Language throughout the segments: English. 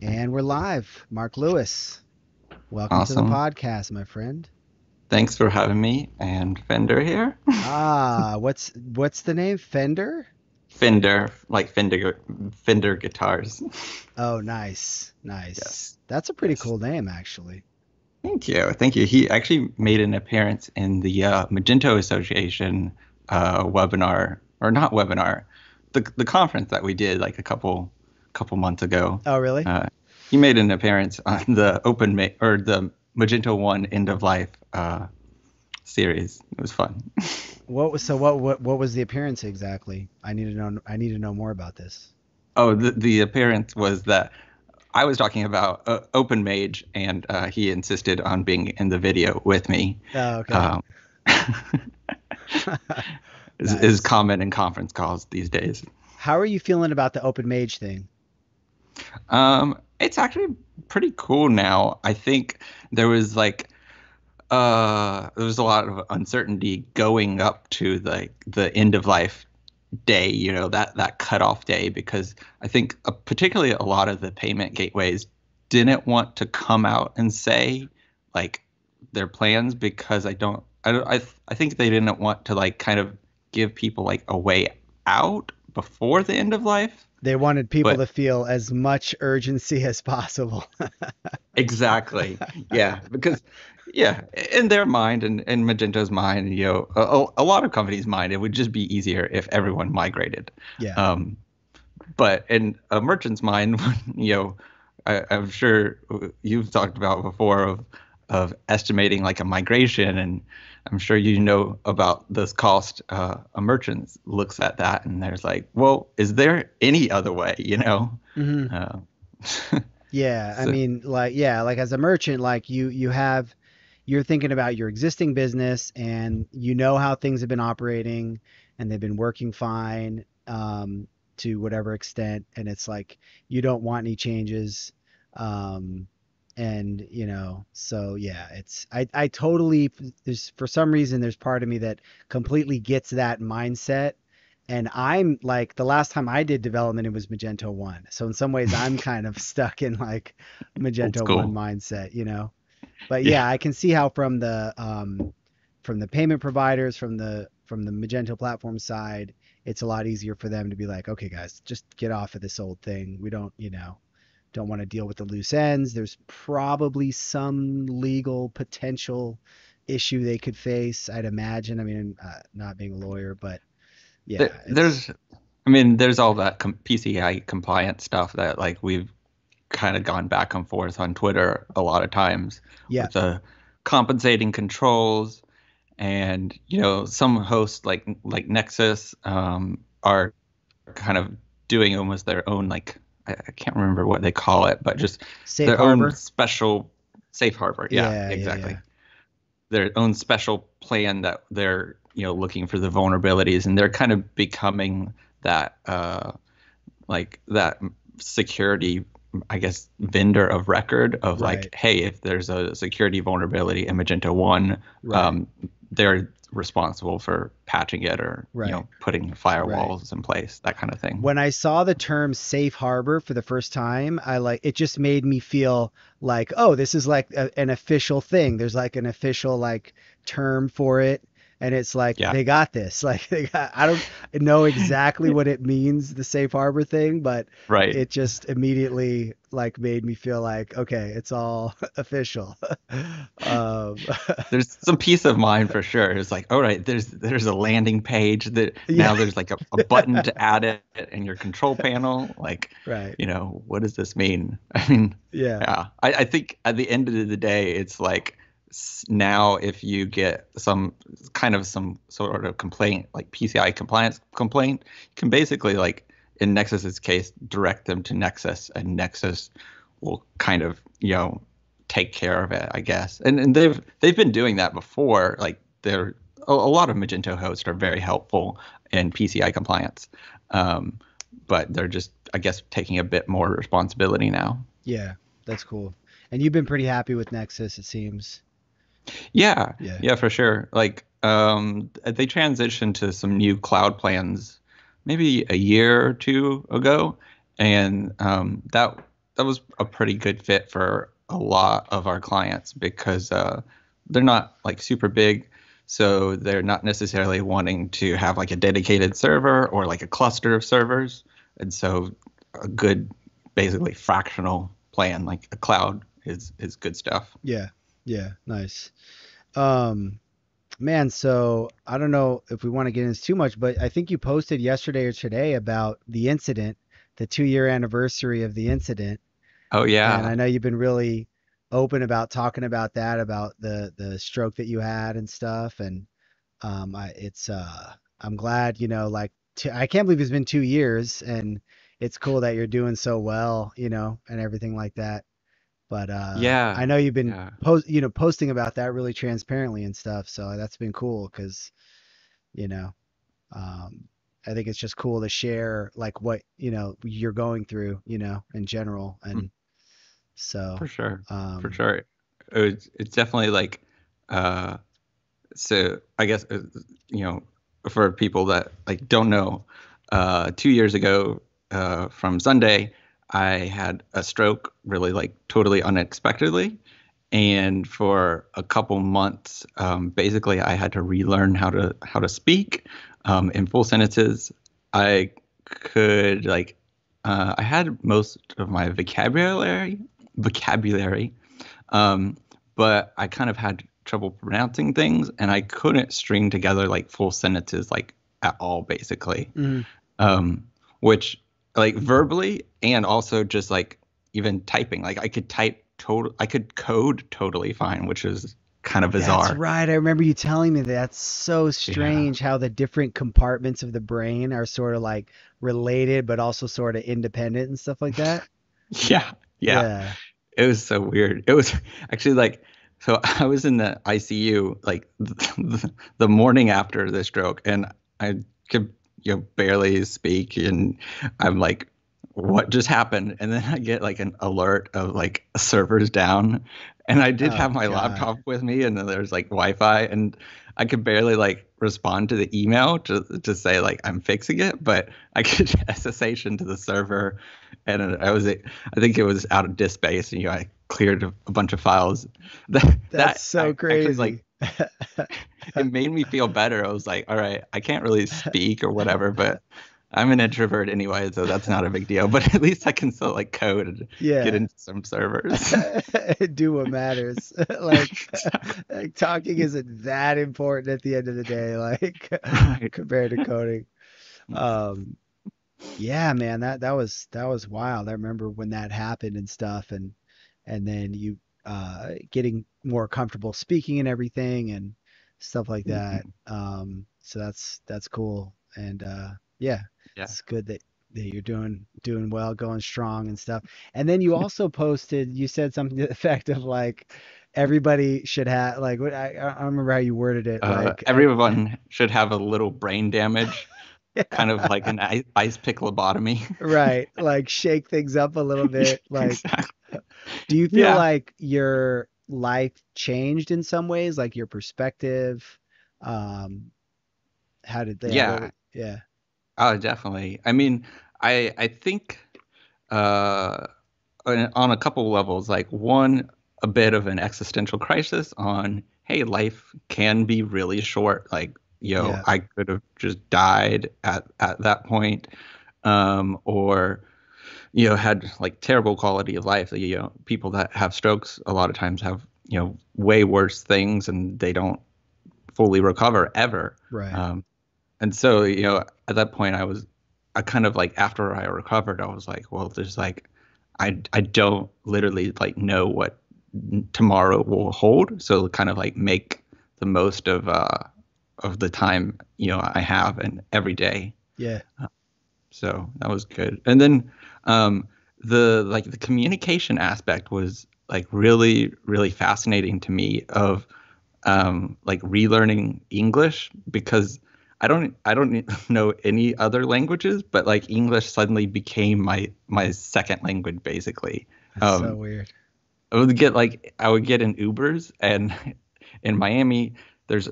And we're live. Mark Lewis. Welcome to the podcast, my friend. Thanks for having me and Fender here. Ah, what's what's the name? Fender? Fender, like Fender, Fender guitars. Oh, nice. Nice. Yes. That's a pretty Yes. cool name actually. Thank you, thank you. He actually made an appearance in the uh, Magento Association uh, webinar, or not webinar, the the conference that we did like a couple couple months ago. Oh, really? Uh, he made an appearance on the open ma- or the Magento One End of Life uh, series. It was fun. what was so what, what what was the appearance exactly? I need to know I need to know more about this. Oh, the, the appearance was that I was talking about uh, Open Mage, and uh, he insisted on being in the video with me. Oh, okay. Um, is, Nice. is common in conference calls these days. How are you feeling about the open mage thing? Um, it's actually pretty cool now. I think there was like uh there was a lot of uncertainty going up to the the end of life day, you know, that that cutoff day because I think uh, particularly a lot of the payment gateways didn't want to come out and say like their plans because I don't I don't I I think they didn't want to like kind of give people like a way out before the end of life. They wanted people But- to feel as much urgency as possible. Exactly. yeah, because yeah, in their mind and in Magento's mind, you know, a, a lot of companies' mind, it would just be easier if everyone migrated. yeah. Um, but in a merchant's mind, you know, I, I'm sure you've talked about before of of estimating like a migration, and I'm sure you know about this cost. Uh, a merchant looks at that and there's like, well, is there any other way? You know. Mhm. Uh, Yeah, I mean, like, yeah, like as a merchant, like you you have you're thinking about your existing business and you know how things have been operating and they've been working fine um, to whatever extent, and it's like you don't want any changes. Um, and you know, so yeah, it's I I totally there's for some reason there's part of me that completely gets that mindset. And I'm like the last time I did development, it was Magento 1. So in some ways, I'm kind of stuck in like Magento school. 1 mindset, you know. But yeah, I can see how from the um, from the payment providers, from the from the Magento platform side, it's a lot easier for them to be like, okay, guys, just get off of this old thing. We don't, you know, don't want to deal with the loose ends. There's probably some legal potential issue they could face, I'd imagine. I mean, uh, not being a lawyer, but yeah, There- there's i mean there's all that com- pci compliant stuff that like we've kind of gone back and forth on twitter a lot of times Yeah. with the compensating controls and you know some hosts like like Nexcess um, are kind of doing almost their own like I, I can't remember what they call it but just safe their harbor. own special safe harbor yeah, Yeah, exactly yeah. their own special plan that they're you know looking for the vulnerabilities and they're kind of becoming that uh like that security i guess vendor of record of Right. like hey if there's a security vulnerability in magento 1 Right. um they're responsible for patching it or Right. you know putting firewalls in place that kind of thing when I saw the term safe harbor for the first time, I like it just made me feel like, oh, this is like a, an official thing. There's like an official like term for it. And it's like Yeah. they got this. Like they got, I don't know exactly what it means, the safe harbor thing, but right it just immediately like made me feel like, okay, it's all official. um, there's some peace of mind for sure. It's like, all right, there's there's a landing page that now Yeah. there's like a, a button to add it in your control panel. Like, right. you know, what does this mean? I mean, Yeah. yeah, I, I think at the end of the day, it's like now if you get some kind of some sort of complaint, like PCI compliance complaint, you can basically like in Nexcess's case direct them to Nexcess, and Nexcess will kind of you know take care of it, I guess. And and they've they've been doing that before. Like they're a, a lot of Magento hosts are very helpful in PCI compliance, um, but they're just I guess taking a bit more responsibility now. Yeah. That's cool. And you've been pretty happy with Nexcess, it seems. Yeah, Yeah. yeah, for sure. Like, um, they transitioned to some new cloud plans maybe a year or two ago, and um, that that was a pretty good fit for a lot of our clients because uh, they're not like super big, so they're not necessarily wanting to have like a dedicated server or like a cluster of servers, and so a good, basically fractional plan like a cloud is is good stuff. Yeah. Yeah. Nice. Um, man, so I don't know if we want to get into too much, but I think you posted yesterday or today about the incident, the two year anniversary of the incident. Oh yeah. And I know you've been really open about talking about that, about the the stroke that you had and stuff. And um, I it's uh, I'm glad, you know, like t I can't believe it's been two years, and it's cool that you're doing so well, you know, and everything like that. But uh, yeah, I know you've been yeah. post, you know, posting about that really transparently and stuff. So that's been cool because, you know, um, I think it's just cool to share like what, you know, you're going through, you know, in general. Mm, And so, For sure, for um, sure. It's it's definitely like uh, so I guess uh, you know for people that like don't know, uh, two years ago uh, from Sunday, I had a stroke really like totally unexpectedly, and for a couple months, um, basically I had to relearn how to how to speak um, in full sentences. I could like uh, I had most of my vocabulary vocabulary um, but I kind of had trouble pronouncing things, and I couldn't string together like full sentences like at all, basically. mhm. Um, which like verbally and also just like even typing, like I could type total, I could code totally fine, which is kind of bizarre. that's right. I remember you telling me that. That's so Yeah, strange how the different compartments of the brain are sort of like related, but also sort of independent and stuff like that. yeah, yeah. Yeah. It was so weird. It was actually like, so I was in the ICU like the, the morning after the stroke, and I could you know barely speak, and I'm like, what just happened? And then I get like an alert of like servers down, and I did Oh have my God. laptop with me, and then there's like Wi-Fi, and I could barely like respond to the email to to say like I'm fixing it, but I could SSH into the server, and I was I think it was out of disk space, and you know I cleared a, bunch of files. That That's that so I actually like crazy. it made me feel better. I was like, all right, I can't really speak or whatever, but I'm an introvert anyway, so that's not a big deal. But at least I can still like code and get into some servers. Do what matters. Like, like talking isn't that important at the end of the day, like Right. compared to coding. Um, yeah, man, that that was that was wild. I remember when that happened and stuff, and and then you uh getting more comfortable speaking and everything and stuff like that. Mhm. Um, so that's that's cool. And uh yeah, Yeah. it's good that that you're doing doing well, going strong and stuff. And then you also posted, you said something to the effect of like everybody should have like what I I don't remember how you worded it. Uh, Like ev- everyone should have a little brain damage, kind of like an ice, ice pick lobotomy. right, like shake things up a little bit. Like, exactly. do you feel Yeah. like your life changed in some ways, like your perspective? Um, how did they, Yeah. yeah, Oh, definitely. I mean, I I think uh, on on a couple levels, like one, a bit of an existential crisis on, hey, life can be really short. Like, you know, yeah, I could have just died at at that point, um, or you know, had like terrible quality of life. You know, people that have strokes a lot of times have you know way worse things, and they don't fully recover ever. right, Um, and so, you know, at that point, I was, I kind of like after I recovered, I was like, well, there's like, I I don't literally like know what tomorrow will hold. So kind of like make the most of uh of the time you know I have and every day. yeah, So that was good. And then um the like the communication aspect was like really really fascinating to me of um, like relearning English because I don't I don't know any other languages, but like English suddenly became my my second language basically. that's so Um, weird. I would get like I would get in Ubers and in Miami there's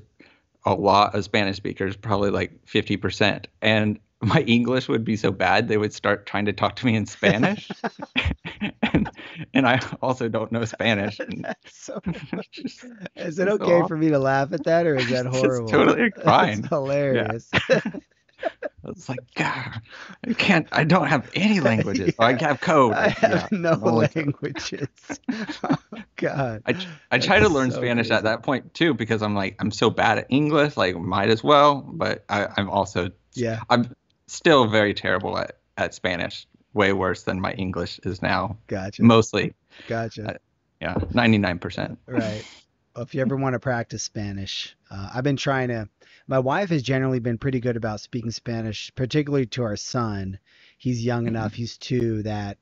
a lot of Spanish speakers, probably like 50%. And my English would be so bad they would start trying to talk to me in Spanish. and and I also don't know Spanish. So Is it okay awful. for me to laugh at that, or is that It's horrible? totally fine. It's hilarious. I was like, God, I can't. I don't have any languages. I have code. I have Yeah, no oh. languages. oh, God. I, I try to learn so Spanish at that point too because I'm like I'm so bad at English like might as well but I, I'm also Yeah. I'm still very terrible at, at Spanish way worse than my English is now Gotcha. mostly Gotcha. yeah 99% Right. Well, if you ever want to practice Spanish, uh, I've been trying to. My wife has generally been pretty good about speaking Spanish, particularly to our son. He's young Mhm. enough, he's two, that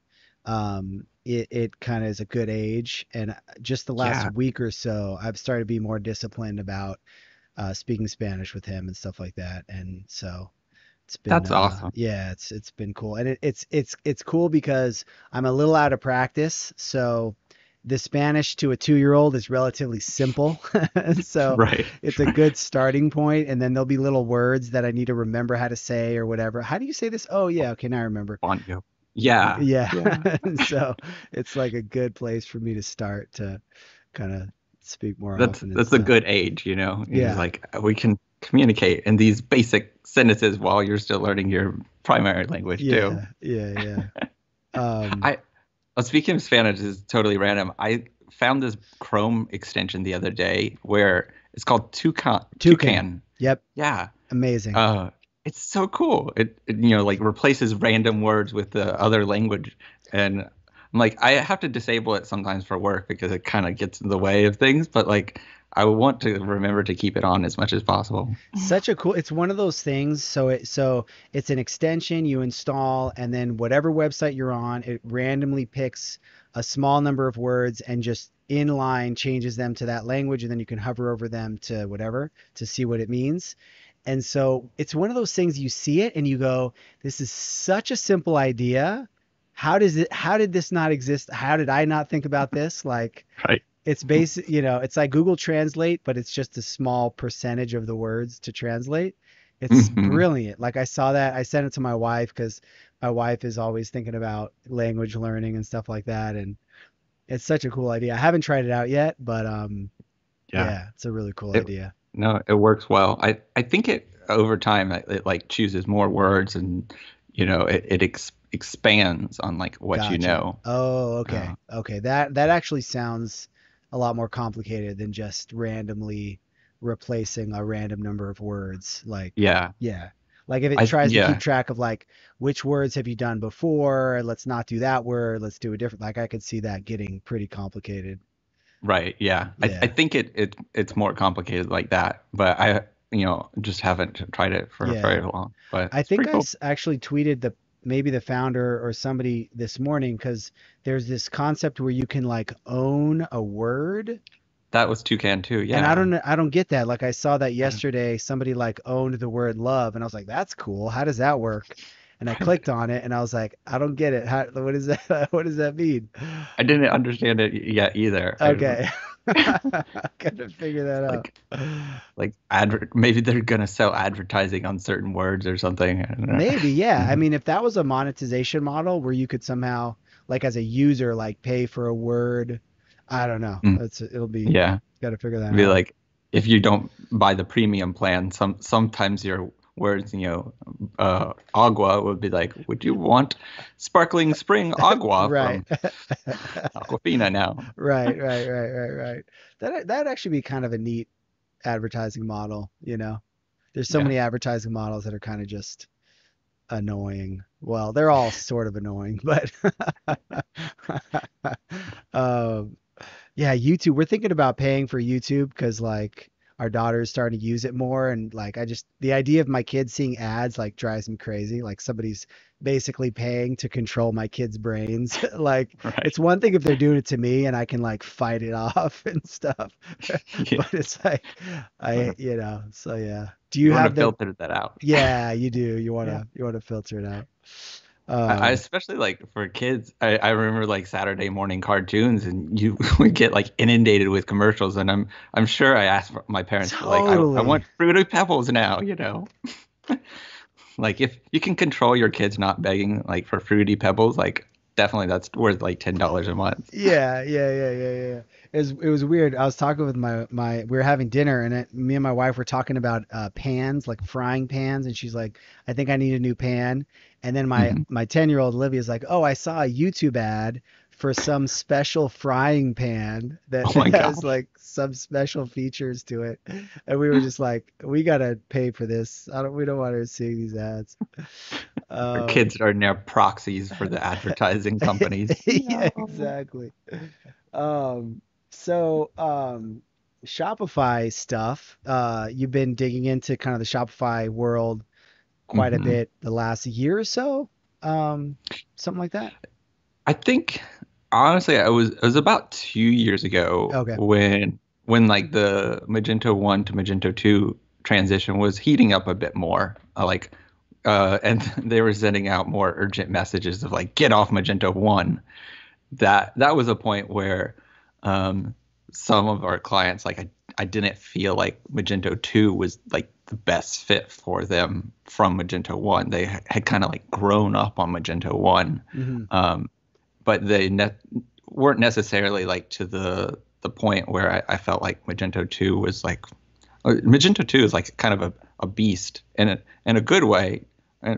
um, it, it kind of is a good age. And just the last Yeah. week or so, I've started to be more disciplined about uh, speaking Spanish with him and stuff like that. And so it's been That's uh, awesome. Yeah, it's it's been cool, and it, it's it's it's cool because I'm a little out of practice, so the Spanish to a two-year-old is relatively simple. so right it's a good starting point, and then there'll be little words that I need to remember how to say or whatever. How do you say this? Oh yeah, okay, now I remember. Bonjo. yeah Yeah. yeah. so it's like a good place for me to start to kind of speak more that's often. that's a good age you know It's Yeah. like we can communicate in these basic sentences while you're still learning your primary language too Yeah, yeah, yeah. Um, I- Well, speaking of Spanish, is totally random. I found this Chrome extension the other day where it's called Toucan. Toucan. Yep, Yeah. amazing. Uh, it's so cool. It, it you know like replaces random words with the other language, and I'm like I have to disable it sometimes for work because it kind of gets in the way of things. But like I want to remember to keep it on as much as possible. Such a cool. It's one of those things. So it so it's an extension you install, and then whatever website you're on, it randomly picks a small number of words and just inline changes them to that language, and then you can hover over them to whatever to see what it means. And so it's one of those things you see it and you go, "This is such a simple idea. How does it? How did this not exist? How did I not think about this? Like." Right. It's basic you know it's like google translate but it's just a small percentage of the words to translate. It's Mhm. brilliant. Like i saw that i sent it to my wife because my wife is always thinking about language learning and stuff like that and it's such a cool idea. I haven't tried it out yet but um yeah, yeah it's a really cool It- idea. No, it works well. I, I think it over time it, it like chooses more words and you know it, it ex- expands on like what you know. oh okay. Okay that that actually sounds a lot more complicated than just randomly replacing a random number of words like Yeah. Yeah. Like if it I- tries to keep track of like which words have you done before, let's not do that word, let's do a different like I could see that getting pretty complicated. Right. Yeah. I, Yeah. I think it, it it's more complicated like that, but I you know just haven't tried it for Yeah. very long. But I think I cool. actually tweeted the maybe the founder or somebody this morning because there's this concept where you can like own a word. that was Toucan too. Yeah. And I don't I don't get that. Like I saw that yesterday somebody like owned the word love and I was like that's cool. How does that work? And I clicked on it and I was like I don't get it. How what is that what does that mean? I didn't understand it yet either. Okay. Gotta figure that out. Like- adver- maybe they're gonna sell advertising on certain words or something. I don't know. Maybe, yeah. I Mhm. mean, if that was a monetization model where you could somehow, like as a user, like pay for a word, I don't know. Mm. It's it'll be Yeah. gotta figure that be out. like if you don't buy the premium plan some sometimes your words you know uh agua would be like would you want sparkling spring agua right. from aquafina now right, right, right, right, right. That that'd actually be kind of a neat advertising model, you know. There's so Yeah. many advertising models that are kind of just annoying. Well, they're all sort of annoying, but um, yeah, YouTube. We're thinking about paying for YouTube because like our daughter's starting to use it more, and like I just the idea of my kids seeing ads like drives me crazy. Like somebody's basically paying to control my kids' brains. like right it's one thing if they're doing it to me and I can like fight it off and stuff, Yeah. but it's like I, you know, so yeah. Do you, you want have to filter that out Yeah, you do. You wanna Yeah. you wanna filter it out. I, I Um, especially like for kids I, I remember like saturday morning cartoons and you would get like inundated with commercials and i'm i'm sure i asked my parents for, like I, I want fruity pebbles now you know like if you can control your kids not begging like for fruity pebbles like definitely that's worth like ten dollars a month. Yeah, yeah, yeah, yeah, yeah. It was it was weird. I was talking with my my we were having dinner and it, me and my wife were talking about uh, pans, like frying pans, and she's like, I think I need a new pan. And then my Mhm. my ten year old Olivia's like, Oh, I saw a YouTube ad for some special frying pan that Oh has like some special features to it. And we were just like, we gotta pay for this. I don't we don't want her seeing these ads. Our Um, kids are now proxies for the advertising companies. yeah, exactly. Um, so um, Shopify stuff. Uh, you've been digging into kind of the Shopify world quite Mhm. a bit the last year or so. Um, something like that. I think honestly, I was it was about two years ago Okay. when when like the Magento one to Magento two transition was heating up a bit more. Uh, like, uh, and they were sending out more urgent messages of like, get off Magento one. That that was a point where um, some of our clients like I I didn't feel like Magento two was like the best fit for them from Magento one. They had kind of like grown up on Magento one hmm um, but they ne- weren't necessarily like to the the point where I, I felt like Magento 2 was like uh, Magento 2 is like kind of a, a beast in a in a good way,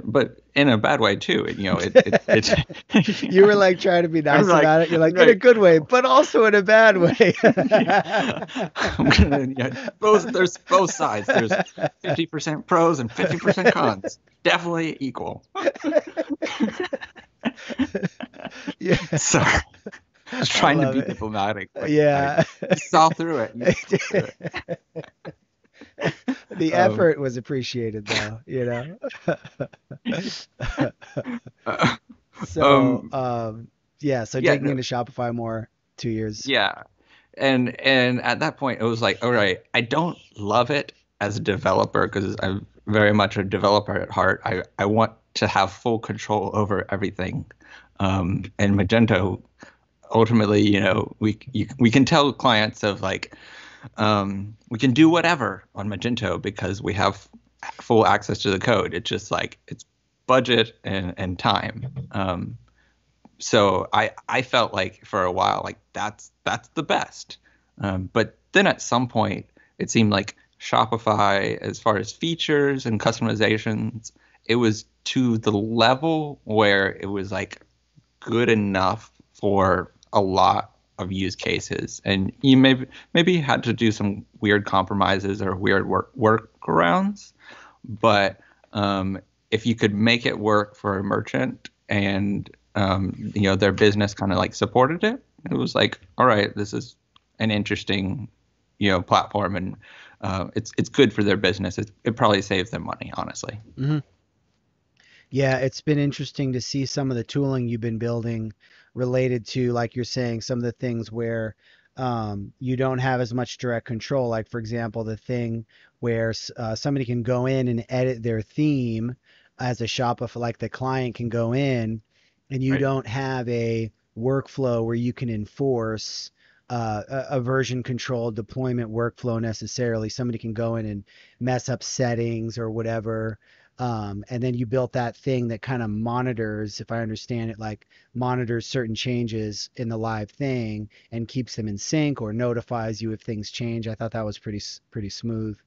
but in a bad way too. You know, it, it, it You were like trying to be nice like- about it. You're like in a good way, but also in a bad way. Gonna, yeah, both there's both sides. There's 50% pros and 50% cons. Definitely equal. yeah. Sorry. Just trying to be it. diplomatic. but Yeah. I saw through it. You saw through it. the Um, effort was appreciated though, you know. Uh, So, Um, um, yeah, so yeah, digging no- into Shopify more, two years. Yeah. And and at that point it was like, all right, I don't love it as a developer because I'm very much a developer at heart. I, I want to have full control over everything. Um, and Magento ultimately, you know, we you, we can tell clients of like um, we can do whatever on Magento because we have full access to the code. It's just like it's budget and, and time. Um, so I I felt like for a while like that's that's the best. Um, but then at some point it seemed like Shopify, as far as features and customizations, it was to the level where it was like good enough for a lot of use cases, and you maybe maybe had to do some weird compromises or weird work workarounds, but um, if you could make it work for a merchant and um, you know their business kind of like supported it, it was like, all right, this is an interesting you know platform, and uh, it's it's good for their business. It, it probably saves them money, honestly. Yeah, it's been interesting to see some of the tooling you've been building related to, like you're saying, some of the things where um, you don't have as much direct control. Like, for example, the thing where uh, somebody can go in and edit their theme as a Shopify, like the client can go in and you Right. don't have a workflow where you can enforce uh, a, a version control deployment workflow necessarily. Somebody can go in and mess up settings or whatever. Um, and then you built that thing that kind of monitors, if I understand it, like monitors certain changes in the live thing and keeps them in sync or notifies you if things change. I thought that was pretty pretty smooth.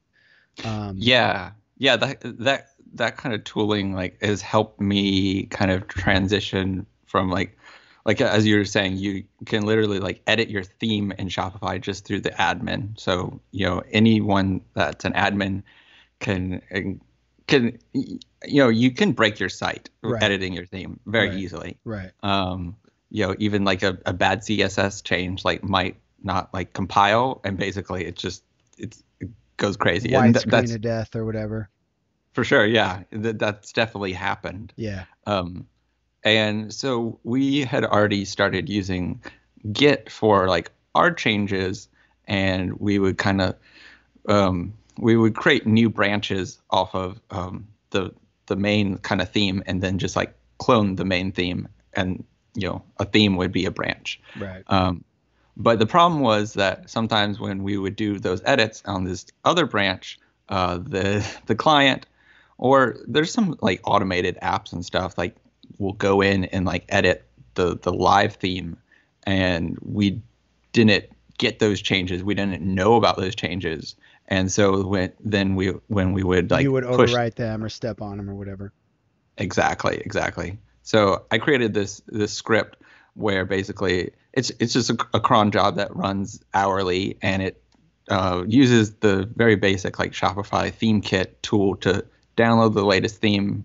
Um, Yeah, yeah, that that that kind of tooling like has helped me kind of transition from like like as you were saying, you can literally like edit your theme in Shopify just through the admin. So, you know, anyone that's an admin can can you know, you can break your site Right. editing your theme very Right. easily. Right. Um, you know, even like a, a bad CSS change like might not like compile and basically it just it's it goes crazy. White and th- screen that's of death or whatever. for sure, yeah. That that's definitely happened. Yeah. Um, and so we had already started using Git for like our changes, and we would kind of um, we would create new branches off of um, the the main kind of theme, and then just like clone the main theme, and you know a theme would be a branch. Right. Um, but the problem was that sometimes when we would do those edits on this other branch, uh, the the client or there's some like automated apps and stuff like will go in and like edit the the live theme, and we didn't get those changes. We didn't know about those changes, and so when then we when we would like you would push overwrite them or step on them or whatever. exactly exactly. So I created this this script where basically it's it's just a, a cron job that runs hourly and it uh, uses the very basic like Shopify theme kit tool to download the latest theme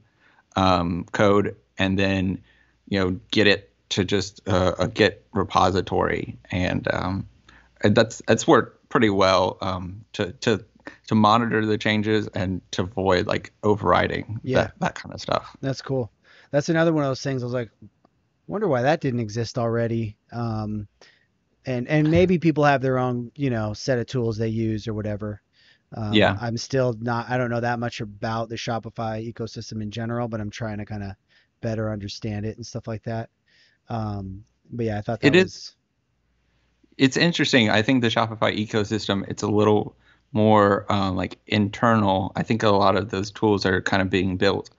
um, code and then you know get it to just uh, a Git repository and um, and that's that's worked pretty well um, to to to monitor the changes and to avoid like overriding Yeah. that, that kind of stuff. That's cool. That's another one of those things. I was like, wonder why that didn't exist already. Um, and and maybe people have their own, you know, set of tools they use or whatever. Um, Yeah. I'm still not. I don't know that much about the Shopify ecosystem in general, but I'm trying to kind of better understand it and stuff like that. Um, but yeah, I thought that It is- was it's interesting. I think the Shopify ecosystem it's a little more um, like internal. I think a lot of those tools are kind of being built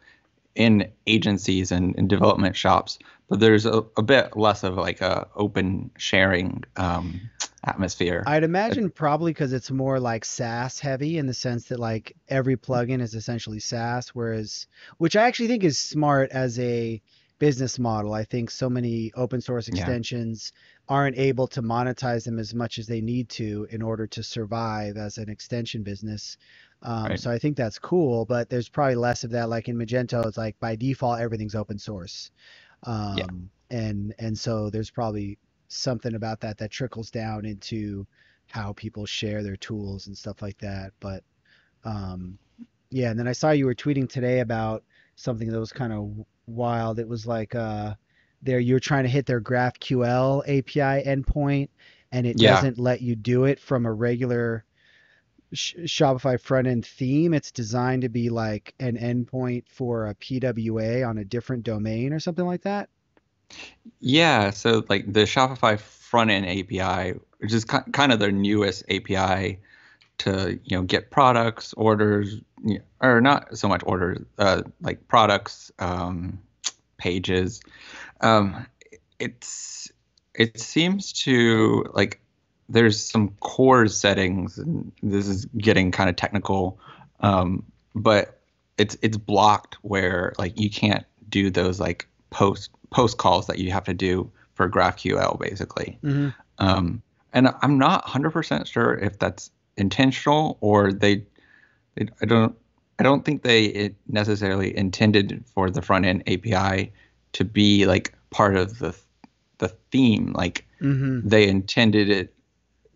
in agencies and, development shops, but there's a, a bit less of like a open sharing um, atmosphere. I'd imagine probably because it's more like SaaS heavy in the sense that like every plugin is essentially SaaS, whereas which I actually think is smart as a business model. I think so many open source Yeah. extensions aren't able to monetize them as much as they need to in order to survive as an extension business. Um, Right. So I think that's cool, but there's probably less of that. Like in Magento, it's like by default everything's open source. Um, and and so there's probably something about that that trickles down into how people share their tools and stuff like that. But um, yeah, and then I saw you were tweeting today about something that was kind of wild. It was like uh, there you're trying to hit their GraphQL API endpoint, and it Yeah. doesn't let you do it from a regular Sh- Shopify front end theme. It's designed to be like an endpoint for a PWA on a different domain or something like that. Yeah, so like the Shopify front end API, which is ki- kind of their newest API to you know get products, orders, or not so much orders, uh, like products, um, pages. Um, it's it seems to like there's some core settings, and this is getting kind of technical, um, but it's it's blocked where like you can't do those like post post calls that you have to do for GraphQL basically. Mm-hmm. Um, and I'm not 100% sure if that's intentional or they, they I don't I don't think they it necessarily intended for the front end API to be like part of the the theme like Mm-hmm. they intended it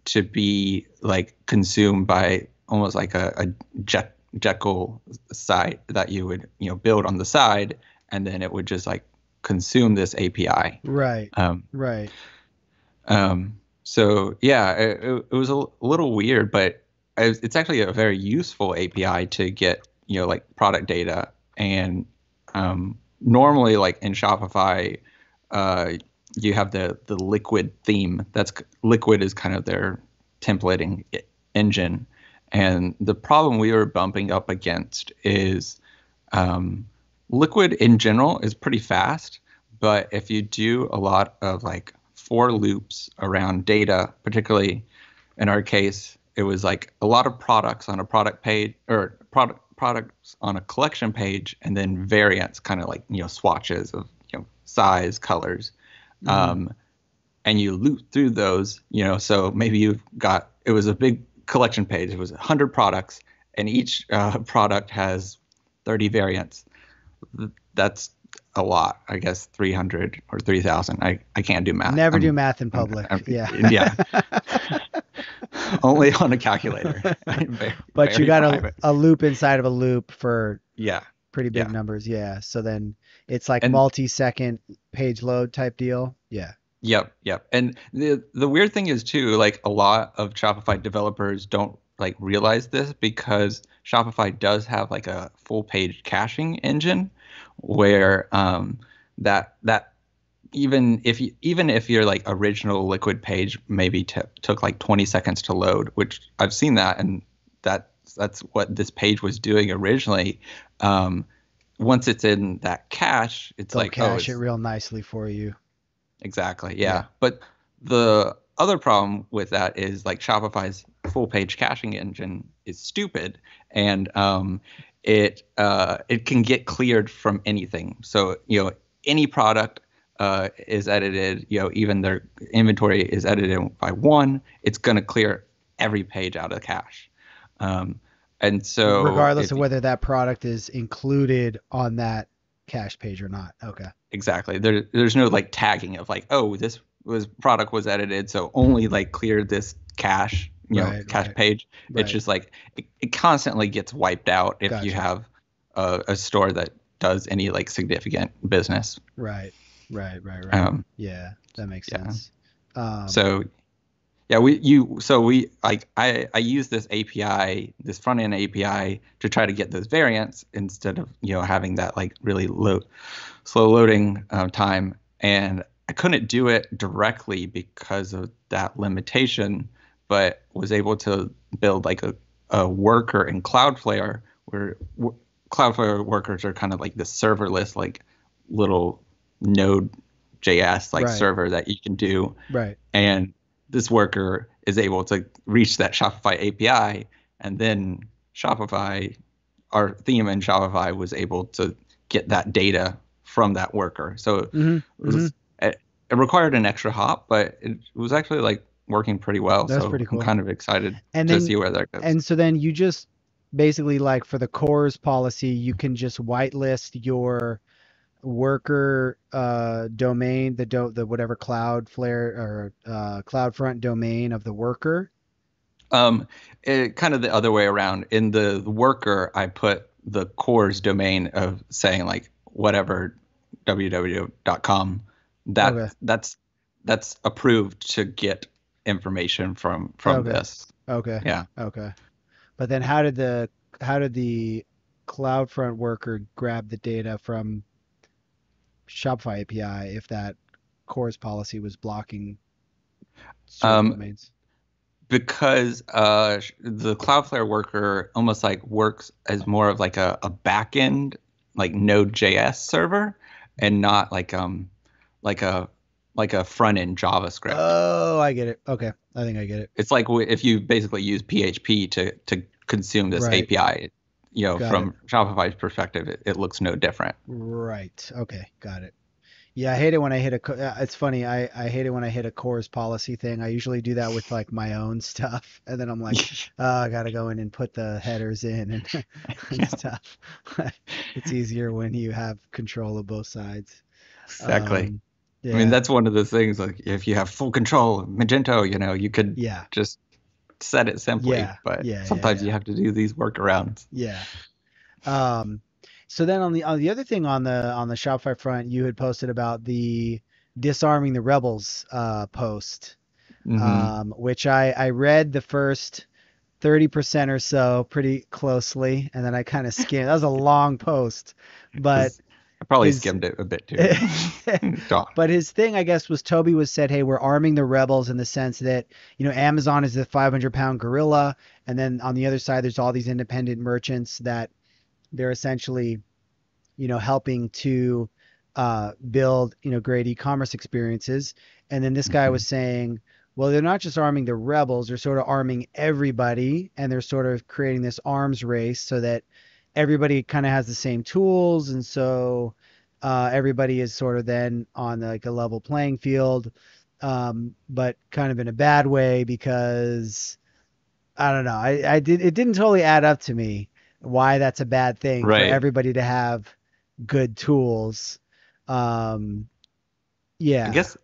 to be like consumed by almost like a, a Je- Jekyll site that you would you know build on the side and then it would just like consume this API. Right. Um, Right. um, so yeah, it, it- was a little weird, but it's actually a very useful API to get you know like product data. And um, normally, like in Shopify, uh, you have the the Liquid theme. That's Liquid is kind of their templating engine. And the problem we were bumping up against is um, Liquid in general is pretty fast, but if you do a lot of like for loops around data, particularly in our case, it was like a lot of products on a product page or product products on a collection page, and then variants, kind of like you know swatches of you know size, colors, Mhm. um, and you loop through those. You know, so maybe you've got it was a big collection page. It was 100 products, and each uh, product has 30 variants. That's a lot, I guess 300 or 3,000. I, I can't do math. Never I'm- do math in I'm- public. I'm- yeah. yeah. only on a calculator. Very- But you got a, a loop inside of a loop for yeah. pretty big Yeah. numbers. Yeah. So then it's like And- multi-second page load type deal. Yeah. Yep, yep. And the the weird thing is too, like a lot of Shopify developers don't like realize this because Shopify does have like a full page caching engine where um that that even if you even if your like original liquid page maybe t- took like 20 seconds to load, which I've seen that and that that's what this page was doing originally. Um once it's in that cache, it's They'll like oh, cache it's, it real nicely for you. Exactly. Yeah. Yeah. But the other problem with that is like Shopify's full page caching engine is stupid and um, it uh, it can get cleared from anything. So you know any product uh, is edited, you know even their inventory is edited by one, it's going to clear every page out of cache. Um, and so regardless if of whether that product is included on that cache page or not. Okay. exactly there there's no like tagging of like oh this was product was edited so only like clear this cache you know Right, cache right, page right. it's just like it, it constantly gets wiped out if you have a, a store that does any like significant business Right. Right. Right. Right. um yeah, that makes yeah. sense. Um, so yeah we you so we like i i use this api this front end api to try to get those variants instead of you know having that like really low slow loading um, time and i couldn't do it directly because of that limitation but was able to build like a, a worker in cloudflare where w- cloudflare workers are kind of like the serverless like little node js like Right. server that you can do right. and this worker is able to reach that Shopify API, and then Shopify, our theme in Shopify was able to get that data from that worker. So hmm it, was, it, it required an extra hop, but it was actually like working pretty well. That's so pretty cool. I'm kind of excited And to then see where that goes. and so then you just basically like for the CORS policy, you can just whitelist your worker uh, domain, the do- the whatever Cloudflare or uh, CloudFront domain of the worker. Um, it, kind of the other way around. In the worker, I put the CORS domain of saying like whatever www.com. That Okay. that's that's approved to get information from from Okay. this. Okay. Yeah. Okay. But then how did the how did the CloudFront worker grab the data from Shopify API if that CORS policy was blocking Um, domains? because uh, the Cloudflare worker almost like works as more of like a, a backend like Node.js server and not like um like a like a front end JavaScript. Oh, I get it. Okay. I think I get it. it's like if you basically use PHP to to consume this Right. API. You know, Got from Shopify's perspective, it, it looks no different. Right. Okay. Got it. Yeah, I hate it when I hit a. uh, It's funny. I I hate it when I hit a CORS policy thing. I usually do that with like my own stuff, and then I'm like, oh, I gotta go in and put the headers in and, and stuff. it's easier when you have control of both sides. exactly. Um, I mean, that's one of the things. Like, if you have full control, of Magento, you know, you could yeah. just set it simply. Yeah, But yeah, yeah, sometimes yeah. you have to do these workarounds. Yeah. Um, so then on the on the other thing on the on the Shopify front, you had posted about the disarming the rebels uh, post, Mhm. um, which I I read the first thirty percent or so pretty closely, and then I kind of skimmed. That was a long post, but I probably is- skimmed it a bit too. But his thing, I guess, was Tobi was said, "Hey, we're arming the rebels in the sense that you know Amazon is the 500 pound gorilla, and then on the other side, there's all these independent merchants that they're essentially, you know, helping to uh, build you know great e-commerce experiences. And then this guy Mhm. was saying, well, they're not just arming the rebels; they're sort of arming everybody, and they're sort of creating this arms race so that everybody kind of has the same tools, and so." uh, everybody is sort of then on like a level playing field, um, but kind of in a bad way because I don't know. I, I did it didn't totally add up to me why that's a bad thing Right. for everybody to have good tools. Um, yeah. I guess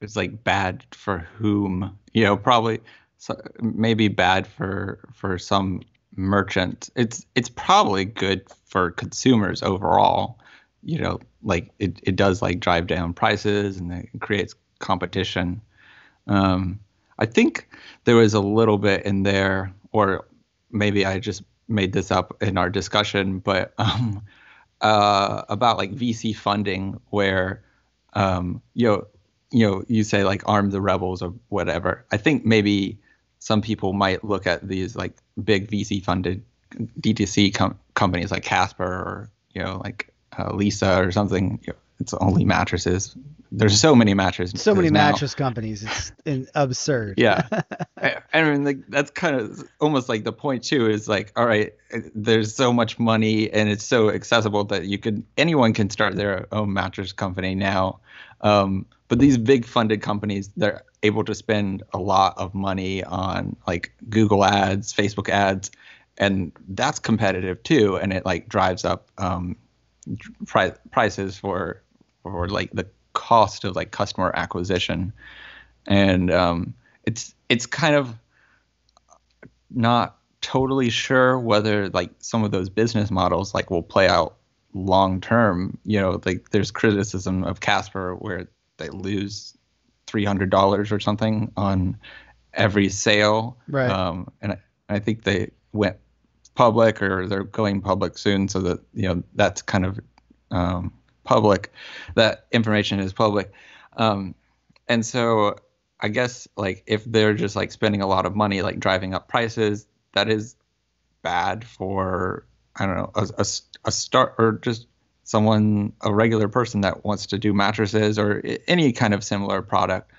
it's like bad for whom, you know, probably so, maybe bad for for some merchants. It's it's probably good for consumers overall. You know, like it, it does like drive down prices and it creates competition. Um, I think there was a little bit in there, or maybe I just made this up in our discussion, but um, uh, about like VC funding where um, you know, you know, you say like arm the rebels or whatever. I think maybe some people might look at these like big VC funded DTC com- companies like Casper or you know like uh, Leesa or something. It's only mattresses. There's so many mattresses. So many now. mattress companies. It's in, absurd. Yeah. I, I mean, like that's kind of almost like the point too. Is like, all right, there's so much money and it's so accessible that you can anyone can start their own mattress company now. Um, but these big funded companies, they're able to spend a lot of money on like Google ads, Facebook ads, and that's competitive too. And it like drives up um, pri- prices for for like the cost of like customer acquisition, and um, it's it's kind of not totally sure whether like some of those business models like will play out long term. You know, like there's criticism of Casper where they lose three hundred dollars or something on every sale. Right. Um, and I, I think they went public or they're going public soon, so that you know that's kind of um, public. That information is public, um, and so I guess like if they're just like spending a lot of money, like driving up prices, that is bad for I don't know a, a, a start or just someone a regular person that wants to do mattresses or any kind of similar product.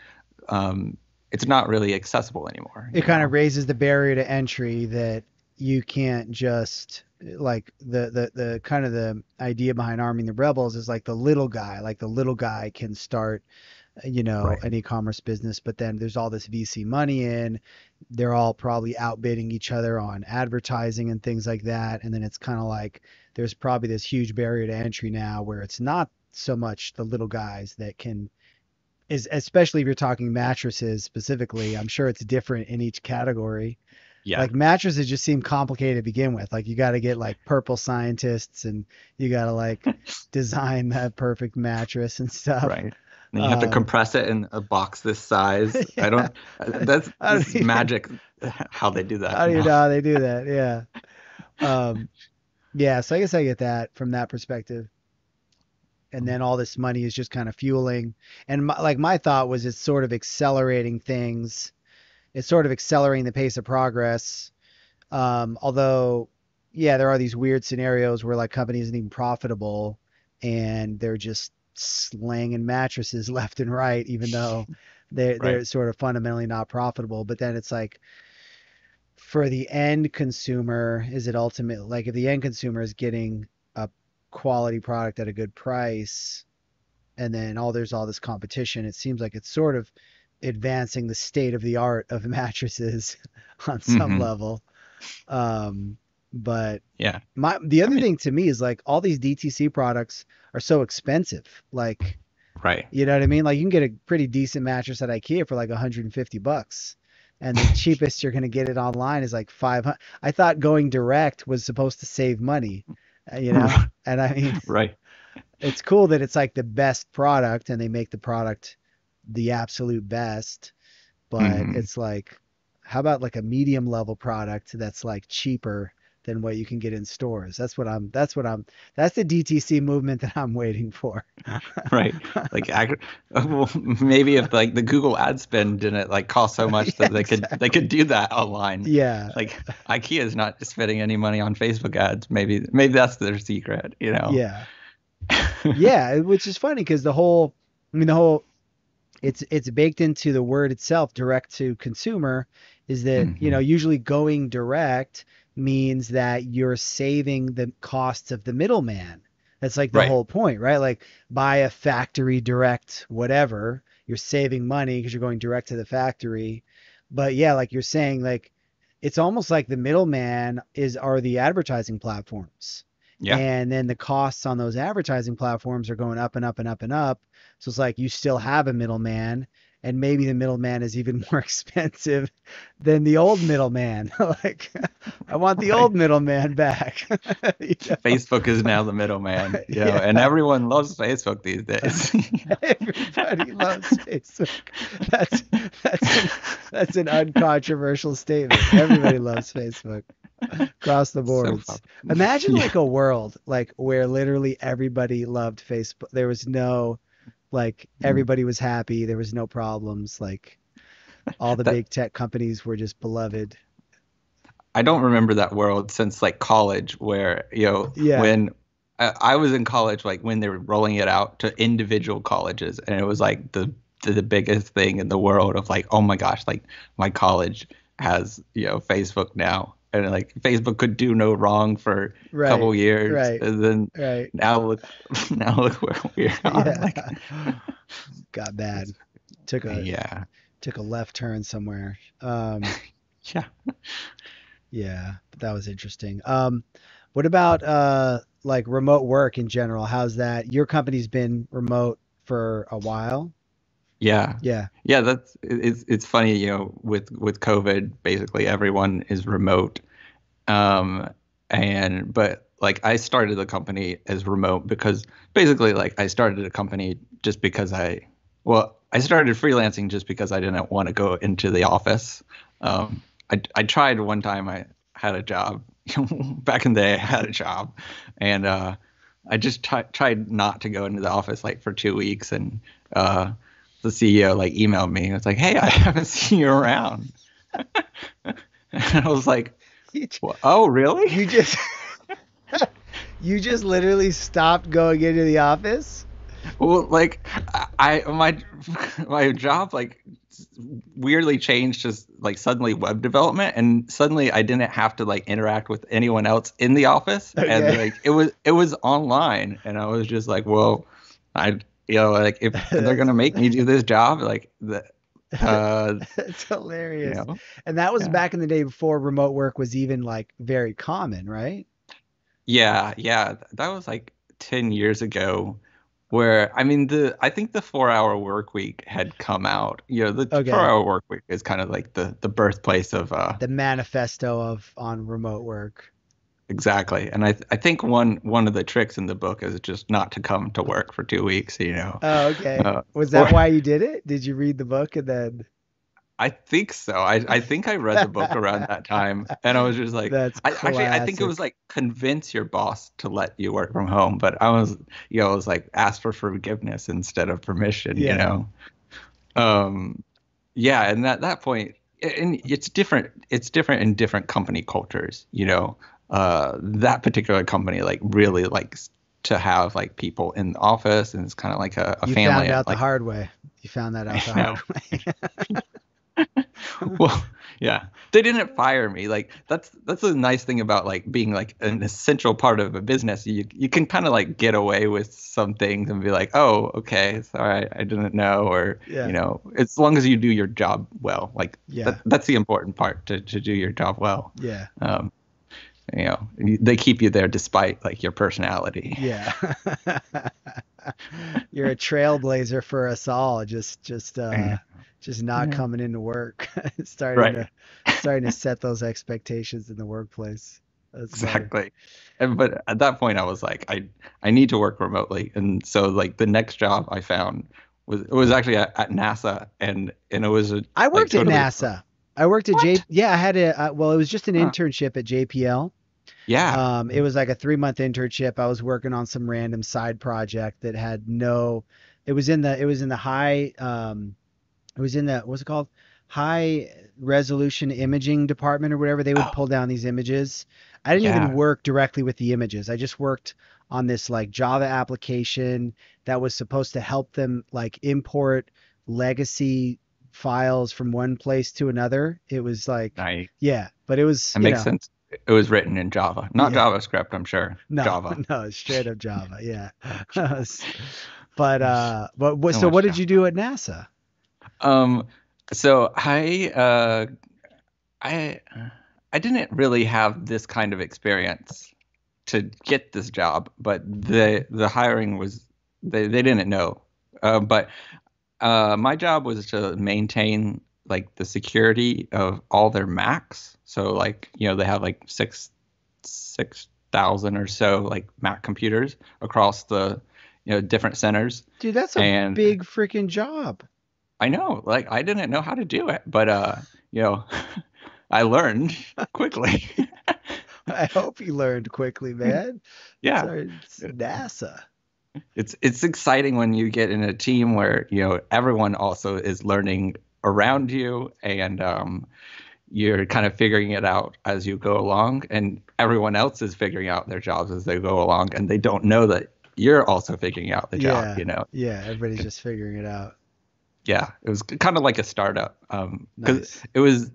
Um, it's not really accessible anymore. It kind of raises the barrier to entry that you can't just like the the the kind of the idea behind arming the rebels is like the little guy like the little guy can start you know Right. an e-commerce business but then there's all this VC money in they're all probably outbidding each other on advertising and things like that and then it's kind of like there's probably this huge barrier to entry now where it's not so much the little guys that can is especially if you're talking mattresses specifically I'm sure it's different in each category Yeah. like mattresses just seem complicated to begin with. Like you got to get like purple scientists and you got to like design that perfect mattress and stuff. right. And you have to Um, compress it in a box this size. I don't. That's, I don't even- magic. How they do that. How do you know how they do that? Yeah. Um, yeah. So I guess I get that from that perspective. And then all this money is just kind of fueling. And my, like my thought was it's sort of accelerating things. It's sort of accelerating the pace of progress. Um, although, yeah, there are these weird scenarios where like companies isn't even profitable and they're just slanging mattresses left and right, even though they're they're sort of fundamentally not profitable. But then it's like for the end consumer, is it ultimate like if the end consumer is getting a quality product at a good price, and then all there's all this competition, it seems like it's sort of advancing the state of the art of mattresses on some Mhm. level. Um, but Yeah. my the other mean- thing to me is like all these DTC products are so expensive. Like, Right. you know what I mean? Like you can get a pretty decent mattress at IKEA for like 150 bucks. And the cheapest you're going to get it online is like 500. I thought going direct was supposed to save money, uh, you know? And I mean, Right. it's cool that it's like the best product and they make the product the absolute best, but Mhm. it's like, how about like a medium level product that's like cheaper than what you can get in stores? That's what I'm, that's what I'm, that's the DTC movement that I'm waiting for. Right. Like well, maybe if like the Google ad spend didn't like cost so much Yeah, that they could they could do that online. Yeah. Like IKEA is not spending any money on Facebook ads. Maybe maybe that's their secret. You know. Yeah. yeah, which is funny because the whole, I mean, the whole, it's it's baked into the word itself, direct to consumer, is that you Mhm. know usually going direct means that you're saving the costs of the middleman. That's like the Right. whole point, right? Like buy a factory direct, whatever, you're saving money because you're going direct to the factory. But yeah, like you're saying, like it's almost like the middleman is are the advertising platforms. Yeah. And then the costs on those advertising platforms are going up and up and up and up. So it's like you still have a middleman, and maybe the middleman is even more expensive than the old middleman. like, I want the Right. old middleman back. You know? Facebook is now the middleman. You know, Yeah. and everyone loves Facebook these days. Everybody loves Facebook. That's that's an, that's an uncontroversial statement. Everybody loves Facebook across the So boards. Imagine Yeah. like a world like where literally everybody loved Facebook. There was no like Mm. everybody was happy. There was no problems. Like all the That- big tech companies were just beloved. I don't remember that world since like college, where you know Yeah. when I, I was in college like when they were rolling it out to individual colleges, and it was like the the biggest thing in the world of like, oh my gosh, like my college has you know Facebook now, and like Facebook could do no wrong for Right, a couple years, right. and then Right. now look now look where we are. Yeah. Like, Got bad. Took a yeah, took a left turn somewhere. Um, yeah. yeah, but that was interesting. Um, what about uh like remote work in general? How's that? Your company's been remote for a while. Yeah, Yeah. yeah. That's it's it's funny, you know, with with COVID, basically everyone is remote, um, and but like I started the company as remote because basically like I started a company just because I, well, I started freelancing just because I didn't want to go into the office. Um, I I tried one time. I had a job back in the day. I had a job, and uh, I just t- tried not to go into the office like for two weeks, and uh, the CEO like emailed me. It's like, hey, I haven't seen you around. and I was like, oh, really? you just you just literally stopped going into the office. Well, like I my my job like weirdly changed just like suddenly web development and suddenly I didn't have to like interact with anyone else in the office and like it was it was online and I was just like, well, I you know like if they're gonna make me do this job like the uh It's you hilarious. know And that was Yeah. back in the day before remote work was even like very common, right? Yeah, yeah, that was like 10 years ago where I mean the I think the 4-hour work week had come out. You know, the 4-hour work week is kind of like the the birthplace of uh The manifesto of on remote work. Exactly. And I I think one one of the tricks in the book is just not to come to work for 2 weeks, you know. Oh, okay. Uh, Was that or- why you did it? Did you read the book and then I think so. I I think I read the book around that time and I was just like that's I, actually, I think it was like convince your boss to let you work from home, but I was, you know, it was like ask for forgiveness instead of permission, Yeah. you know. Um, yeah, and at that point, and it's different. It's different in different company cultures, you know. Uh, that particular company like really likes to have like people in the office, and it's kind of like a, a you family. found out like, the hard way. You found that out the hard way. well yeah they didn't fire me like that's that's a nice thing about like being like an essential part of a business you you can kind of like get away with some things and be like oh okay sorry i didn't know or Yeah. you know as long as you do your job well like Yeah. that, that's the important part to, to do your job well Yeah. um you know they keep you there despite like your personality Yeah. You're a trailblazer for us all. Just just uh Yeah. just not Yeah. coming into work. starting Right. to starting to set those expectations in the workplace. That's exactly and but at that point i was like i i need to work remotely and so like the next job i found was it was actually at, at nasa and and it was a I like, worked totally- at NASA. I worked at J. Yeah, I had a uh, well, it was just an Huh. internship at JPL. yeah Um, it was like a three month internship. I was working on some random side project that had no. It was in the. It was in the high. Um, it was in the. What's it called? High resolution imaging department or whatever. They would Oh. pull down these images. I didn't Yeah. even work directly with the images. I just worked on this like Java application that was supposed to help them like import legacy files from one place to another. It was like I, yeah, but it was that makes know, sense it was written in java not Yeah. javascript i'm sure No, java no, straight up Java. Yeah. but uh, but what, So so what did Java. you do at NASA? Um, so I uh, I I didn't really have this kind of experience to get this job, but the the hiring was they they didn't know. Uh, but uh, my job was to maintain like the security of all their Macs. So like you know they have like six six thousand or so like Mac computers across the you know different centers. Dude, that's a And- big freaking job. I know, like I didn't know how to do it, but uh, you know, I learned quickly. I hope you learned quickly, man. yeah, Sorry, it's NASA. It's it's exciting when you get in a team where you know everyone also is learning around you, and um, you're kind of figuring it out as you go along, and everyone else is figuring out their jobs as they go along, and they don't know that you're also figuring out the job. Yeah. You know, Yeah, everybody's just figuring it out. yeah, it was kind of like a startup. Um, Nice. it was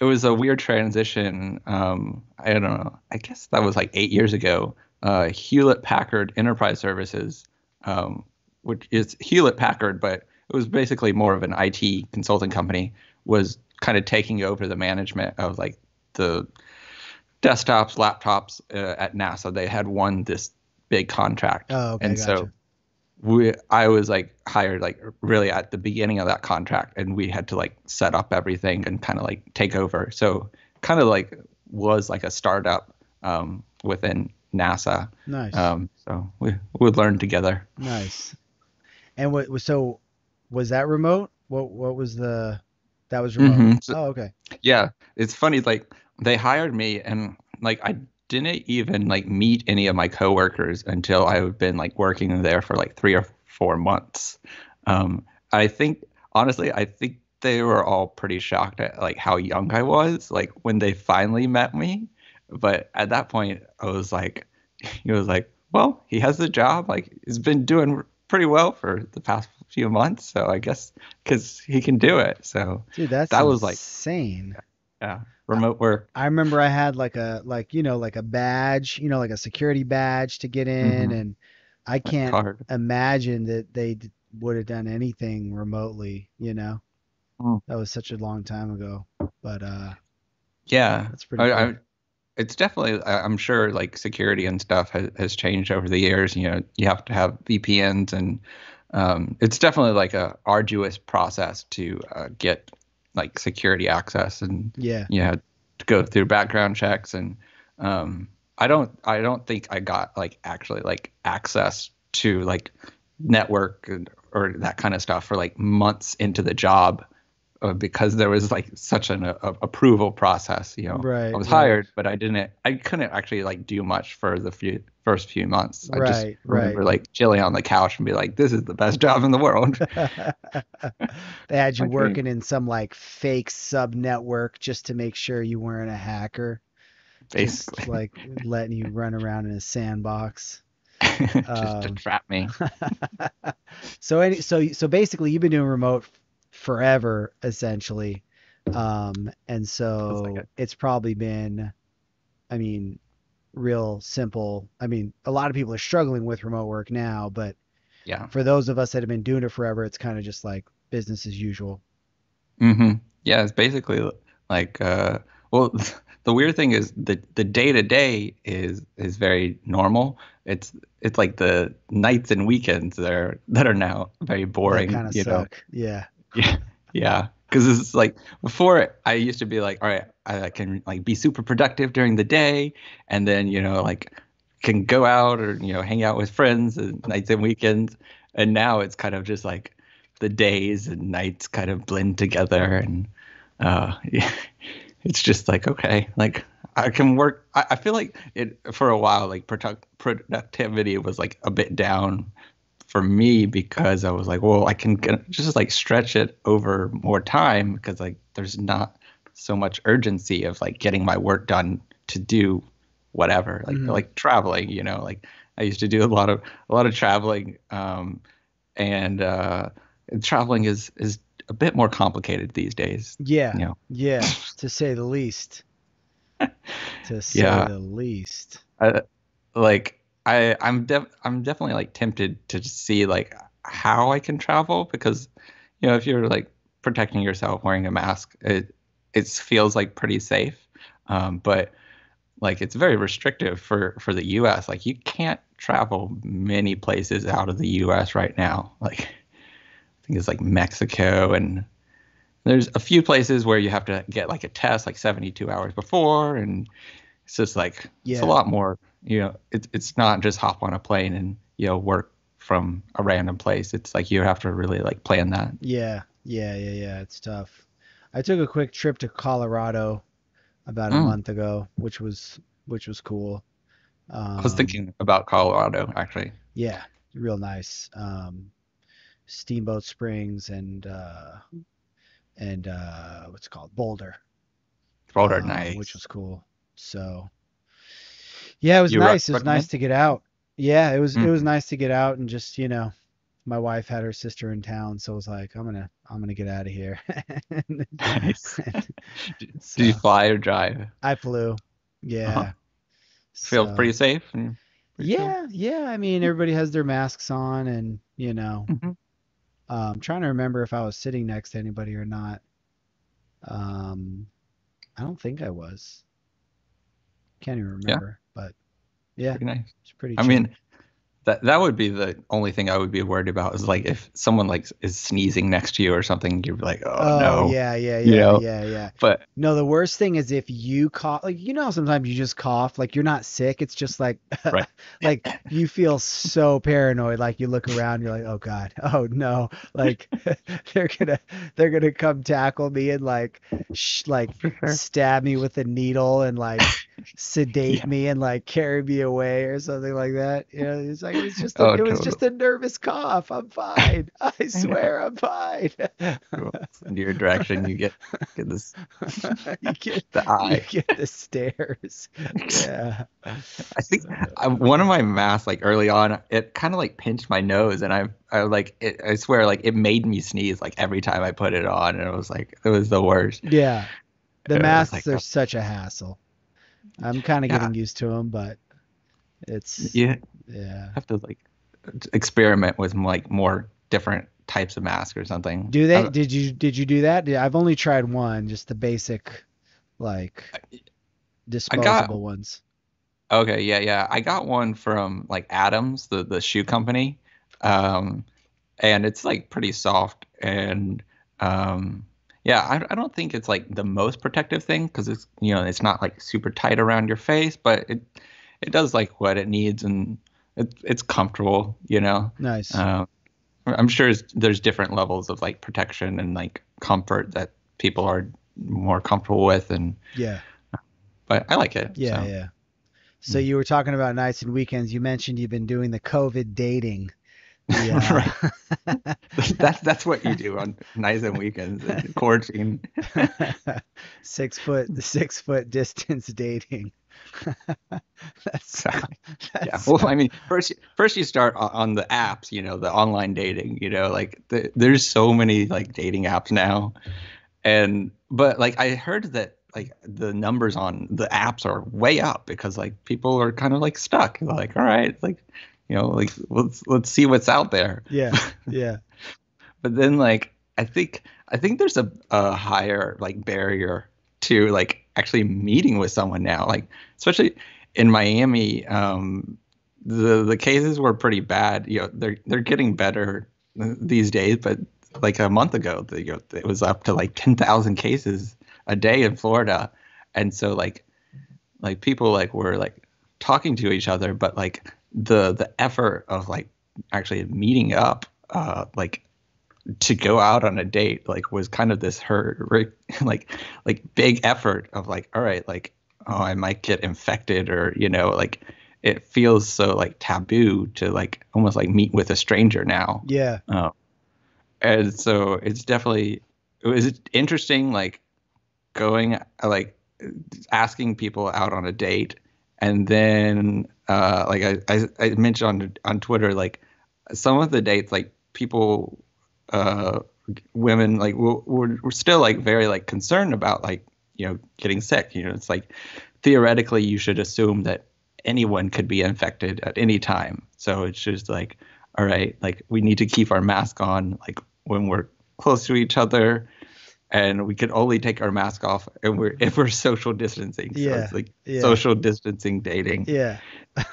it was a weird transition. Um, I don't know. I guess that was like eight years ago. Uh, Hewlett Packard Enterprise Services, um, which is Hewlett Packard, but it was basically more of an IT consulting company, was kind of taking over the management of like the desktops, laptops uh, at NASA. They had won this big contract, Oh, okay, and gotcha. so we I was like hired like really at the beginning of that contract and we had to like set up everything and kind of like take over. So kind of like was like a startup um, within NASA. nice. Um, so we we learned together. Nice. And what was so was that remote? What what was the that was remote? Mhm. So- Oh, okay. Yeah, it's funny like they hired me and like I didn't even like meet any of my coworkers until I had been like working there for like 3 or 4 months. Um, I think honestly, I think they were all pretty shocked at like how young I was like when they finally met me. But at that point, I was like, he was like, well, he has the job. Like he's been doing pretty well for the past few months. So I guess because he can do it. So Dude, that's That was, like- insane. yeah, remote work. I remember I had like a like you know like a badge, you know like a security badge to get in, Mhm. and I can't imagine that they would have done anything remotely. You know, Mm. that was such a long time ago. But uh, Yeah, that's pretty. I, cool. I, it's definitely. I'm sure like security and stuff has, has changed over the years. You know, you have to have VPNs, and um, it's definitely like a arduous process to uh, get like security access, and yeah. you know, to go through background checks, and um, I don't. I don't think I got like actually like access to like network and, or that kind of stuff for like months into the job. Uh, because there was like such an uh, approval process, you know, Right, I was right. hired, but I didn't. I couldn't actually like do much for the few first few months. I just remember right. like chilling on the couch and be like, "This is the best job in the world." they had you working in some like fake sub network just to make sure you weren't a hacker. Just, Basically, like letting you run around in a sandbox. just to um, trap me. So any so so basically you've been doing remote forever essentially. Um and so like it. it's probably been I mean real simple. I mean a lot of people are struggling with remote work now, but Yeah. for those of us that have been doing it forever, it's kind of just like business as usual. hmm Yeah, it's basically like uh well the weird thing is the the day to day is is very normal. It's it's like the nights and weekends that are that are now very boring, kind of you know. suck. Yeah. Yeah. Yeah. Cuz it's like before I used to be like, all right, I can like be super productive during the day and then, you know, like can go out or, you know, hang out with friends and nights and weekends. And now it's kind of just like the days and nights kind of blend together and uh yeah, it's just like okay, like I can work I, I feel like it for a while like product productivity was like a bit down for me because I was like, well, I can just like stretch it over more time because like there's not so much urgency of like getting my work done to do whatever like Mhm. like traveling you know like I used to do a lot of a lot of traveling um and uh traveling is is a bit more complicated these days Yeah. you know Yeah, to say the least. To say Yeah. the least. I, like I I'm def- I'm definitely like tempted to see like how I can travel because you know if you're like protecting yourself wearing a mask it it feels like pretty safe. Um, but like it's very restrictive for for the US like you can't travel many places out of the US right now. Like I think it's like Mexico and there's a few places where you have to get like a test like 72 hours before and it's just like it's a lot more you know it's it's not just hop on a plane and you know work from a random place it's like you have to really like plan that Yeah, yeah, yeah, yeah. It's tough. I took a quick trip to Colorado about a Mm. month ago, which was which was cool. Um, i was thinking about colorado actually Yeah, real nice. Um, Steamboat Springs and uh, and uh, what's it called Boulder. Boulder, um, nice. which was cool. So yeah, it was You nice. It was nice to get out. Yeah, it was it Mm. was nice to get out and just you know, my wife had her sister in town, so I was like, I'm gonna I'm gonna get out of here. Nice. Did you fly or drive? I flew. Yeah. Uh-huh. Feel So, pretty safe? and pretty? Yeah, yeah. I mean, everybody has their masks on, and you know, Mhm. um, trying to remember if I was sitting next to anybody or not. Um, I don't think I was. Can't even remember, yeah, Pretty nice. it's pretty I chill. mean, that that would be the only thing I would be worried about is like if someone like is sneezing next to you or something, you're like, oh, Oh, no. yeah, yeah, you yeah, know? yeah, yeah. But No, the worst thing is if you cough, like you know sometimes you just cough, like you're not sick, it's just like Right. like you feel so paranoid, like you look around, you're like, oh God, oh no, like they're gonna they're gonna come tackle me and like sh like sure. stab me with a needle and like sedate Yeah. me and like carry me away or something like that. You know, it's like it's just a, Oh, it was just a nervous cough. I'm fine. I swear I'm fine. in your direction, you get get this you get the eye. you get the stares. Yeah. I think I, one of my masks, like early on, it kind of like pinched my nose, and I, I like, it, I swear, like it made me sneeze like every time I put it on, and it was like, it was the worst. Yeah. The masks like are a- such a hassle. I'm kind of Yeah. getting used to them, but it's You yeah. have to like experiment with like more different types of masks or something. Do they? Did you did you do that? I've only tried one, just the basic, like disposable ones. Okay, yeah, yeah. I got one from like Adams, the the shoe company. Um and it's like pretty soft and um yeah, I, I don't think it's like the most protective thing because it's you know, it's not like super tight around your face, but it it does like what it needs and it, it's comfortable, you know. Nice. Um I'm sure there's different levels of like protection and like comfort that people are more comfortable with and yeah. but I like it. Yeah. so. Yeah. So Mm. you were talking about nights and weekends. You mentioned you've been doing the COVID dating. The, uh, that's that's what you do on nights and weekends quarantine. six foot six foot distance dating. that's yeah. that's Well, I mean, first first you start on the apps, you know, the online dating. You know, like the, there's so many like dating apps now, and but like I heard that like the numbers on the apps are way up because like people are kind of like stuck. Like, all right, like you know, like let's let's see what's out there. yeah yeah but then like i think i think there's a, a higher like barrier to like actually meeting with someone now. Like especially in miami um the the cases were pretty bad. You know they're they're getting better these days but like a month ago the, you know, it was up to like 10,000 cases a day in Florida. And so like like people like were like talking to each other but like the the effort of like actually meeting up uh like to go out on a date like was kind of this her like like big effort of like all right like oh I might get infected or you know like it feels so like taboo to like almost like meet with a stranger now. Yeah. Uh, and so it's definitely it was interesting like going like asking people out on a date. And then uh like I, I, I mentioned on on Twitter like some of the dates like people uh women like were, were, still like very like concerned about like you know getting sick. You know it's like theoretically you should assume that anyone could be infected at any time. So it's just like all right like we need to keep our mask on like when we're close to each other and we can only take our mask off and we're if we're social distancing. So Yeah, it's like yeah. social distancing dating. Yeah.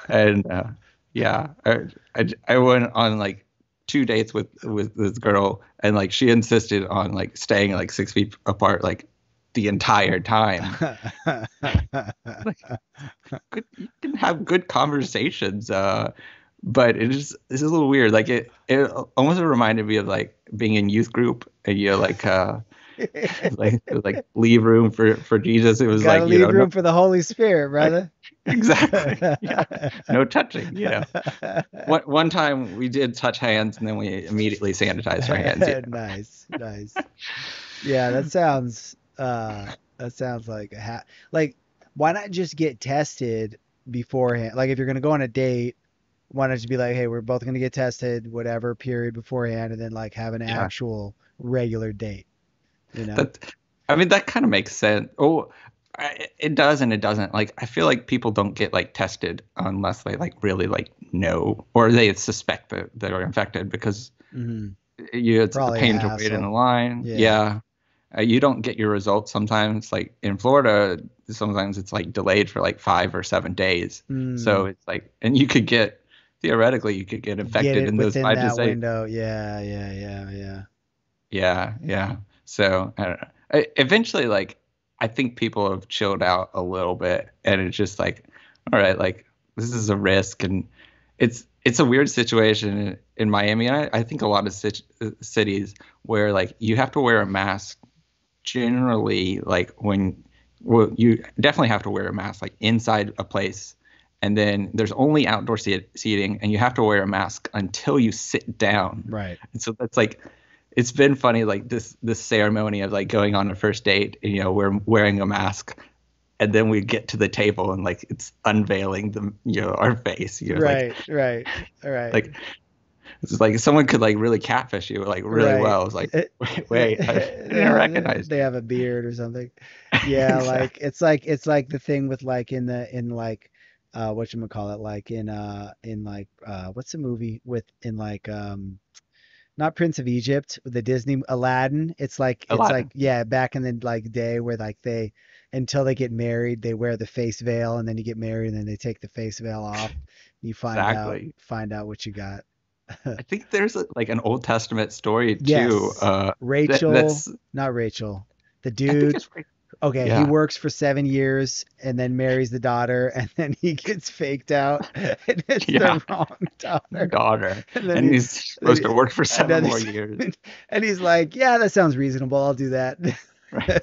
And uh, yeah, I, I I went on like two dates with with this girl, and like she insisted on like staying like six feet apart like the entire time. Good, you can have good conversations, uh, but it is it's a little weird. Like it it almost reminded me of like being in youth group, and you're like uh like like leave room for for Jesus. It was Gotta like leave you know room no, for the Holy Spirit, brother. exactly yeah, no touching. You know. one one time we did touch hands and then we immediately sanitized our hands. you know. nice, nice. Yeah, that sounds uh That sounds like a hat. Like, why not just get tested beforehand? Like, if you're gonna go on a date, why not just be like, hey, we're both gonna get tested, whatever period beforehand, and then like have an Yeah. actual regular date. You know? That, I mean, that kind of makes sense. Oh, it does and it doesn't. Like, I feel like people don't get like tested unless they like really like know or they suspect that they're infected because hmm you it's Probably a pain a to wait in the line. Yeah. Yeah. Uh, you don't get your results sometimes. Like in Florida, sometimes it's like delayed for like five or seven days. Mm. So it's like, and you could get theoretically, you could get infected get in those five to that seven. window. Yeah, yeah, yeah, yeah. Yeah, yeah. So I don't know. I, eventually, like I think people have chilled out a little bit, and it's just like, all right, like this is a risk, and it's it's a weird situation in, in Miami. And I, I think a lot of sit- uh, cities where like you have to wear a mask generally, like when well, you definitely have to wear a mask like inside a place. And then there's only outdoor seat- seating, and you have to wear a mask until you sit down. Right. And so that's like it's been funny like this this ceremony of like going on a first date and you know we're wearing a mask and then we get to the table and like it's unveiling the you know our face you know right, right, all right. like like it's like someone could like really catfish you like really Right. well it's like wait, wait I didn't recognize they have a beard or something. Yeah, like it's like it's like the thing with like in the in like uh what you call it like in uh in like uh what's the movie with in like um not Prince of Egypt the Disney Aladdin. It's like it's like yeah back in the like day where like they until they get married they wear the face veil and then you get married and then they take the face veil off. You find out find out what you got. I think there's like an Old Testament story too Yes. uh that- Rachel that's not Rachel the dude Okay, he works for seven years and then marries the daughter, and then he gets faked out, and it's Yeah. the wrong daughter. daughter And then and he- he's supposed to work for seven more years And he's like, "Yeah, that sounds reasonable. I'll do that." Right.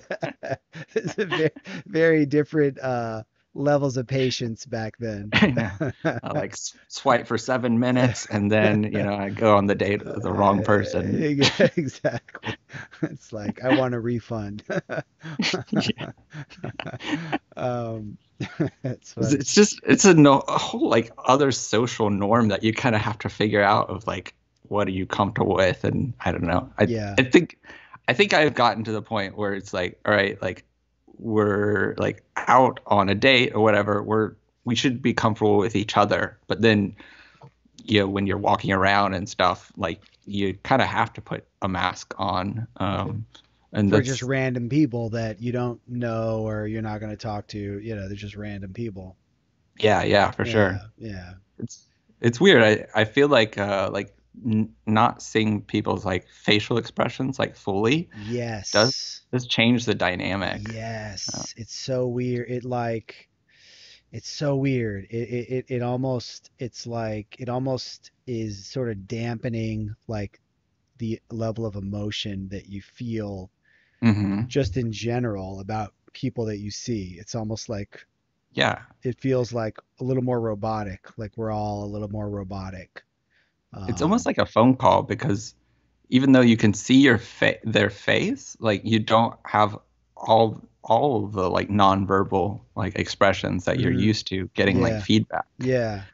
it's a very, very different uh, levels of patience back then. I like swipe for seven minutes and then you know I go on the date with the wrong person. Exactly. It's like I want a refund. um, it's just it's a, no, a whole like other social norm that you kind of have to figure out of like what are you comfortable with and I don't know. I Yeah. I think I think I've gotten to the point where it's like all right like we're like out on a date or whatever we're we should be comfortable with each other but then you know when you're walking around and stuff like you kind of have to put a mask on um and that's just random people that you don't know or you're not going to talk to. You know, they're just random people. yeah yeah for sure Yeah. it's it's weird. I, I feel like uh like n- not seeing people's like facial expressions like fully. Yes. does does change the dynamic. Yes. It's so weird. It like it's so weird. It, it it it almost it's like it almost is sort of dampening like the level of emotion that you feel hmm just in general about people that you see. It's almost like Yeah, it feels like a little more robotic, like we're all a little more robotic. It's Um, almost like a phone call because even though you can see your fa- their face, like you don't have all all of the like nonverbal like expressions that you're Mhm. used to getting Yeah. like feedback. Yeah.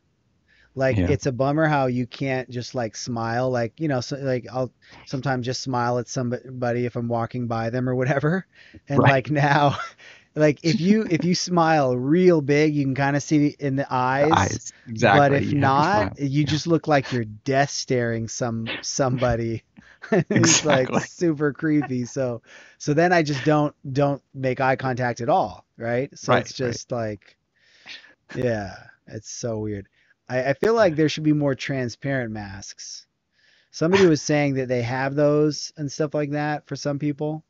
Like Yeah. it's a bummer how you can't just like smile like you know so like I'll sometimes just smile at somebody if I'm walking by them or whatever and Right. like now like if you if you smile real big you can kind of see in the eyes, The eyes, exactly. but if you not you just look like you're death staring some somebody. It's like super creepy. So so then I just don't don't make eye contact at all right? So Right, it's right. just like yeah it's so weird. I, I feel like there should be more transparent masks. Somebody was saying that they have those and stuff like that for some people.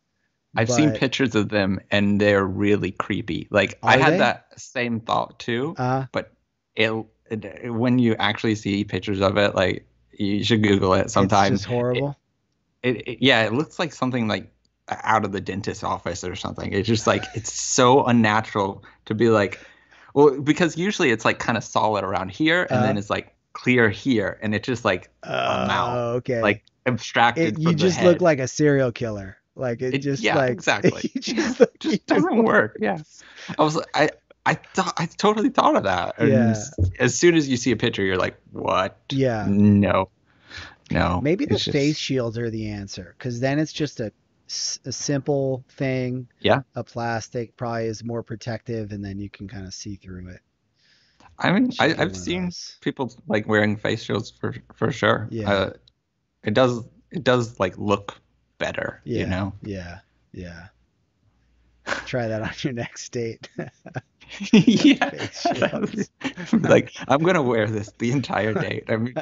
I've seen pictures of them and they're really creepy. Like I had they? that same thought too, Uh, but it, it when you actually see pictures of it, like you should Google it sometimes. it's just horrible. It, it- yeah, it looks like something like out of the dentist's office or something. It's just like it's so unnatural to be like, well, because usually it's like kind of solid around here and then Uh-huh. it's like clear here, and it's just like Oh, mouth, okay. like abstracted. it, you just look like a serial killer. Like it, It- just yeah, like exactly. you just, like, just doesn't work. Yeah. I was I I thought I totally thought of that. And Yeah. As soon as you see a picture, you're like, what? Yeah. No. No. Maybe the just- face shields are the answer because then it's just a, a simple thing. Yeah. A plastic probably is more protective and then you can kind of see through it. I mean, I, i've seen people like wearing face shields for for sure. Yeah. Uh, it does it does like look better, Yeah. you know. Yeah. Yeah. Try that on your next date. yeah. Like I'm gonna wear this the entire date. I mean,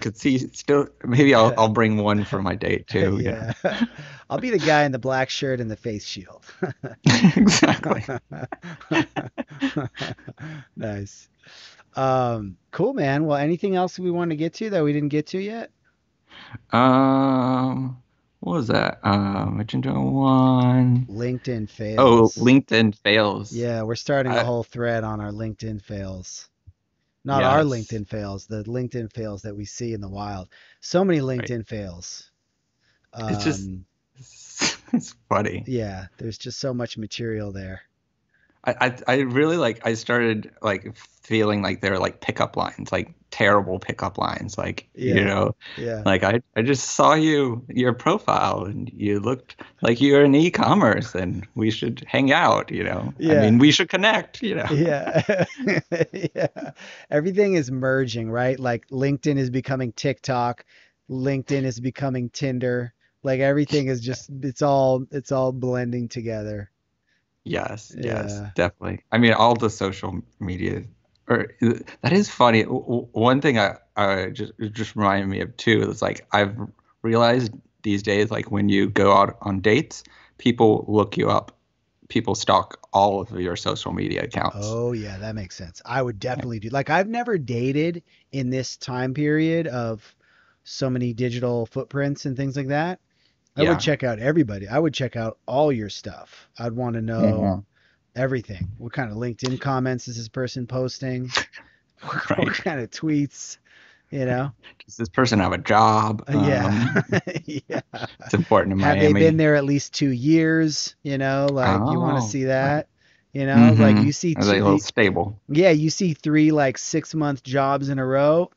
could see still maybe I'll I'll bring one for my date too. Yeah. yeah. I'll be the guy in the black shirt and the face shield. exactly. nice. Um, cool, man. Well, anything else we want to get to that we didn't get to yet? Um, what was that? Um, agenda one. LinkedIn fails. Oh, LinkedIn fails. Yeah, we're starting a whole thread on our LinkedIn fails. Not our LinkedIn fails, the LinkedIn fails that we see in the wild. So many LinkedIn fails. It's just- Um, It's funny. yeah, there's just so much material there. I, I really like I started like feeling like they're like pickup lines, like terrible pickup lines. Like Yeah. you know, Yeah. like I I just saw you your profile and you looked like you're in e-commerce and we should hang out, you know. Yeah. I mean, we should connect, you know. Yeah. yeah. Everything is merging, right? Like LinkedIn is becoming TikTok, LinkedIn is becoming Tinder. Like everything is just it's all it's all blending together. Yes, yes, Yeah. definitely. I mean, all the social media, or that is funny. One thing I, I just just reminded me of too is like I've realized these days, like when you go out on dates, people look you up, people stalk all of your social media accounts. Oh yeah, that makes sense. I would definitely do. Like I've never dated in this time period of so many digital footprints and things like that. I Yeah. would check out everybody. I would check out all your stuff. I'd want to know Mhm. everything. What kind of LinkedIn comments is this person posting? What Right. kind of tweets? You know? Does this person have a job? Uh, yeah. Um, yeah. it's important in Have Miami. they been there at least two years? You know, like you want to Oh, see that. You know, like Mhm. you see Are they a little stable? yeah, you see three like six month jobs in a row.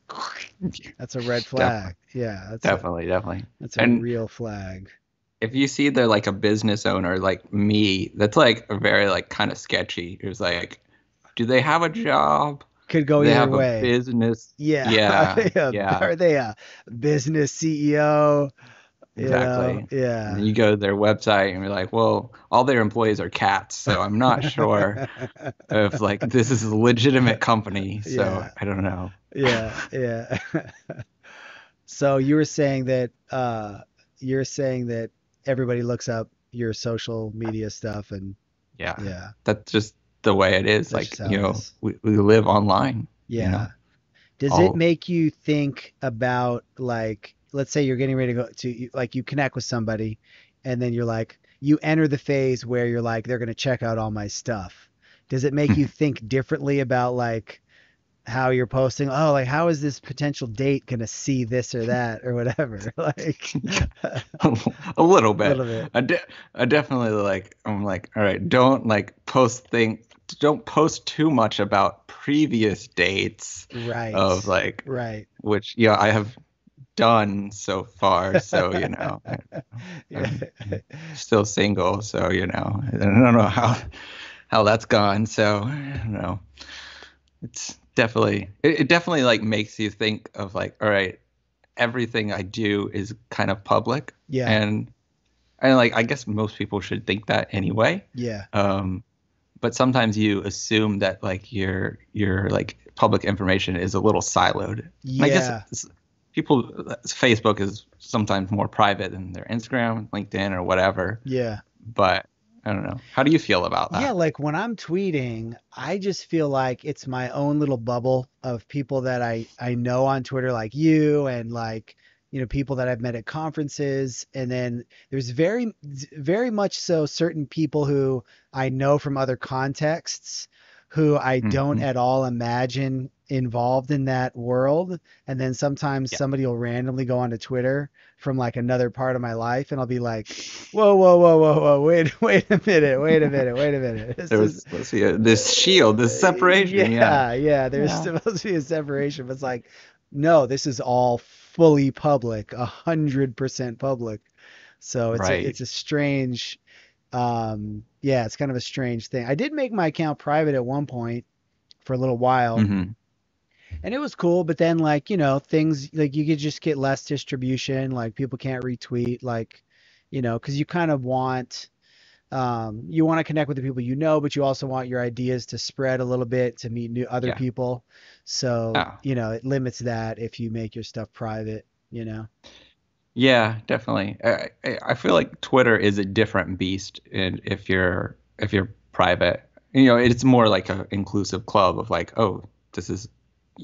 That's a red flag. Yeah, that's a, Definitely, definitely. that's a And- real flag. if you see they're like a business owner like me, that's like a very like kind of sketchy. It's like, do they have a job? Could go they either have way. a business. Yeah. Yeah, yeah. Are they a business CEO? You know? Exactly. Yeah. And you go to their website and you're like, well, all their employees are cats, so I'm not sure if like this is a legitimate company. So Yeah. I don't know. yeah, yeah. so you were saying that uh you're saying that everybody looks up your social media stuff and Yeah, yeah. that's just the way it is. That's like you know, we, we live online. Yeah. know, Does all- it make you think about like, let's say you're getting ready to go to like you connect with somebody and then you're like you enter the phase where you're like they're going to check out all my stuff. Does it make you mm-hmm. think differently about like how you're posting? Oh, like how is this potential date going to see this or that or whatever? Like a little bit, a little bit. I, de- I definitely like I'm like all right don't like post thing don't post too much about previous dates Right. of like right. which yeah I have done so far so you know Yeah. still single so you know I don't know how how that's gone so I don't know it's definitely it, it definitely like makes you think of like all right everything I do is kind of public Yeah. and and like I guess most people should think that anyway. Yeah. Um, but sometimes you assume that like your your like public information is a little siloed. And I Yeah. guess people Facebook is sometimes more private than their Instagram, LinkedIn, or whatever. Yeah. But I don't know. How do you feel about that? Yeah, like when I'm tweeting, I just feel like it's my own little bubble of people that I I know on Twitter, like you, and like you know people that I've met at conferences, and then there's very very much so certain people who I know from other contexts who I don't Mhm. at all imagine involved in that world. And then sometimes Yeah. somebody will randomly go onto Twitter from like another part of my life, and I'll be like, whoa, whoa, whoa, whoa, whoa, wait, wait a minute, wait a minute, wait a minute. This There is was let's see, uh, this shield, this separation. Yeah. yeah, yeah, there's Yeah. supposed to be a separation, but it's like, no, this is all fully public, a hundred percent public. So it's Right. a, it's a strange, um, yeah, it's kind of a strange thing. I did make my account private at one point for a little while, Mhm. and it was cool, but then like, you know, things like you could just get less distribution, like people can't retweet, like, you know, because you kind of want um, you want to connect with the people you know, but you also want your ideas to spread a little bit to meet new other Yeah. people. So, Yeah. you know, it limits that if you make your stuff private, you know. Yeah, definitely. I, I feel like Twitter is a different beast, and if you're if you're private, you know, it's more like an inclusive club of like, oh, this is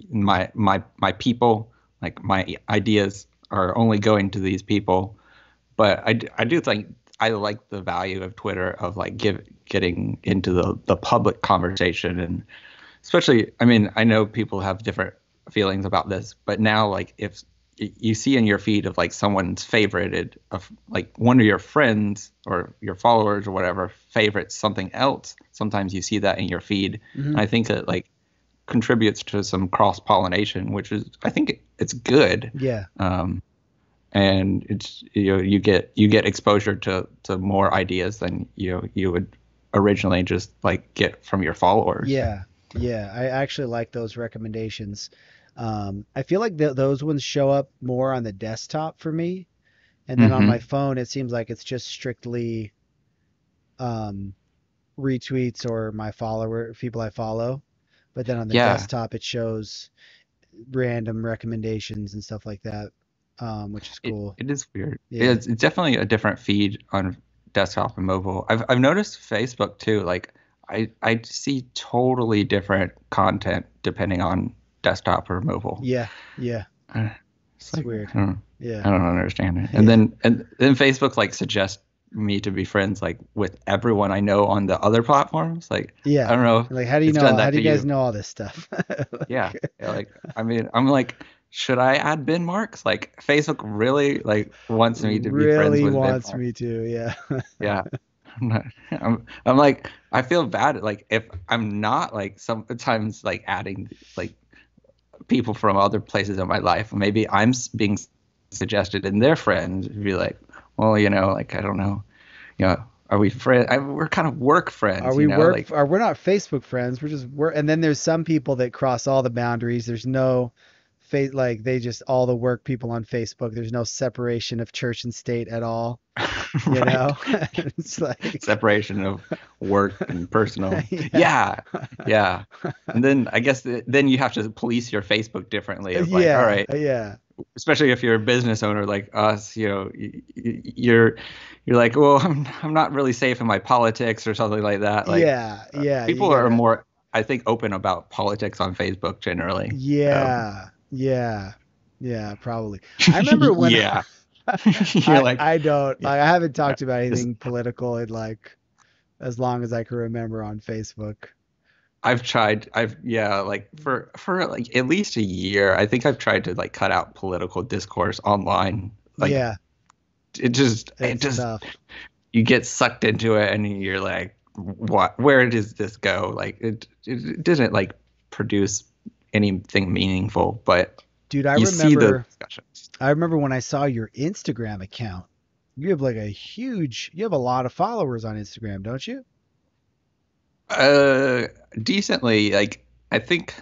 my my my people, like my ideas are only going to these people. But I, I do think I like the value of Twitter of like give getting into the the public conversation and especially I mean I know people have different feelings about this, but now like if you see in your feed of like someone's favorited of like one of your friends or your followers or whatever favorites something else, sometimes you see that in your feed. Mhm. And I think it like contributes to some cross pollination, which is I think it, it's good. Yeah. Um, and it's you know you get you get exposure to to more ideas than you know you would originally just like get from your followers. Yeah. Yeah. I actually like those recommendations. Um, I feel like th those ones show up more on the desktop for me. And then on Mhm. my phone, it seems like it's just strictly um, retweets or my follower people I follow. But then on the Yeah. desktop, it shows random recommendations and stuff like that, um, which is It, cool. it is weird. Yeah. It's, it's definitely a different feed on desktop and mobile. I've I've noticed Facebook too. Like I I see totally different content depending on desktop or mobile. Yeah. Yeah. Uh, It's weird. I don't, I don't understand it. And then and then Facebook like suggests me to be friends like with everyone I know on the other platforms. Like yeah, I don't know. Like, how do you know? How do you guys you. know all this stuff? Yeah. yeah, Like I mean, I'm like, should I add Ben Marks? Like Facebook really like wants me to be friends Really with Ben wants me to. Yeah. Yeah. I'm, not, I'm, I'm like I feel bad like if I'm not like sometimes like adding like people from other places in my life maybe I'm being suggested and their friends be like well you know like I don't know you know are we friends we're kind of work friends Are we you know work? like Are we're not Facebook friends? We're just work. And then there's some people that cross all the boundaries. There's no, fa- like they just all the work people on Facebook. There's no separation of church and state at all. You right. know, it's like separation of work and personal Yeah. yeah yeah and then I guess th- then you have to police your Facebook differently of like yeah, all right yeah, especially if you're a business owner like us, you know, you're you're like, well, I'm I'm not really safe in my politics or something like that. Like yeah, uh, yeah. you people are more, I think, open about politics on Facebook generally. Yeah, yeah, yeah. Probably. I remember when. yeah, I, like, I don't like I haven't talked about anything political in like as long as I can remember on Facebook. I've tried, I've yeah, like for for like at least a year, I think I've tried to like cut out political discourse online. Like yeah, it just it just tough. you get sucked into it and you're like what where does this go like it it didn't like produce anything meaningful but Dude, I you see the remember discussions I remember when I saw your Instagram account. You have like a huge you have a lot of followers on Instagram, don't you? uh decently like i think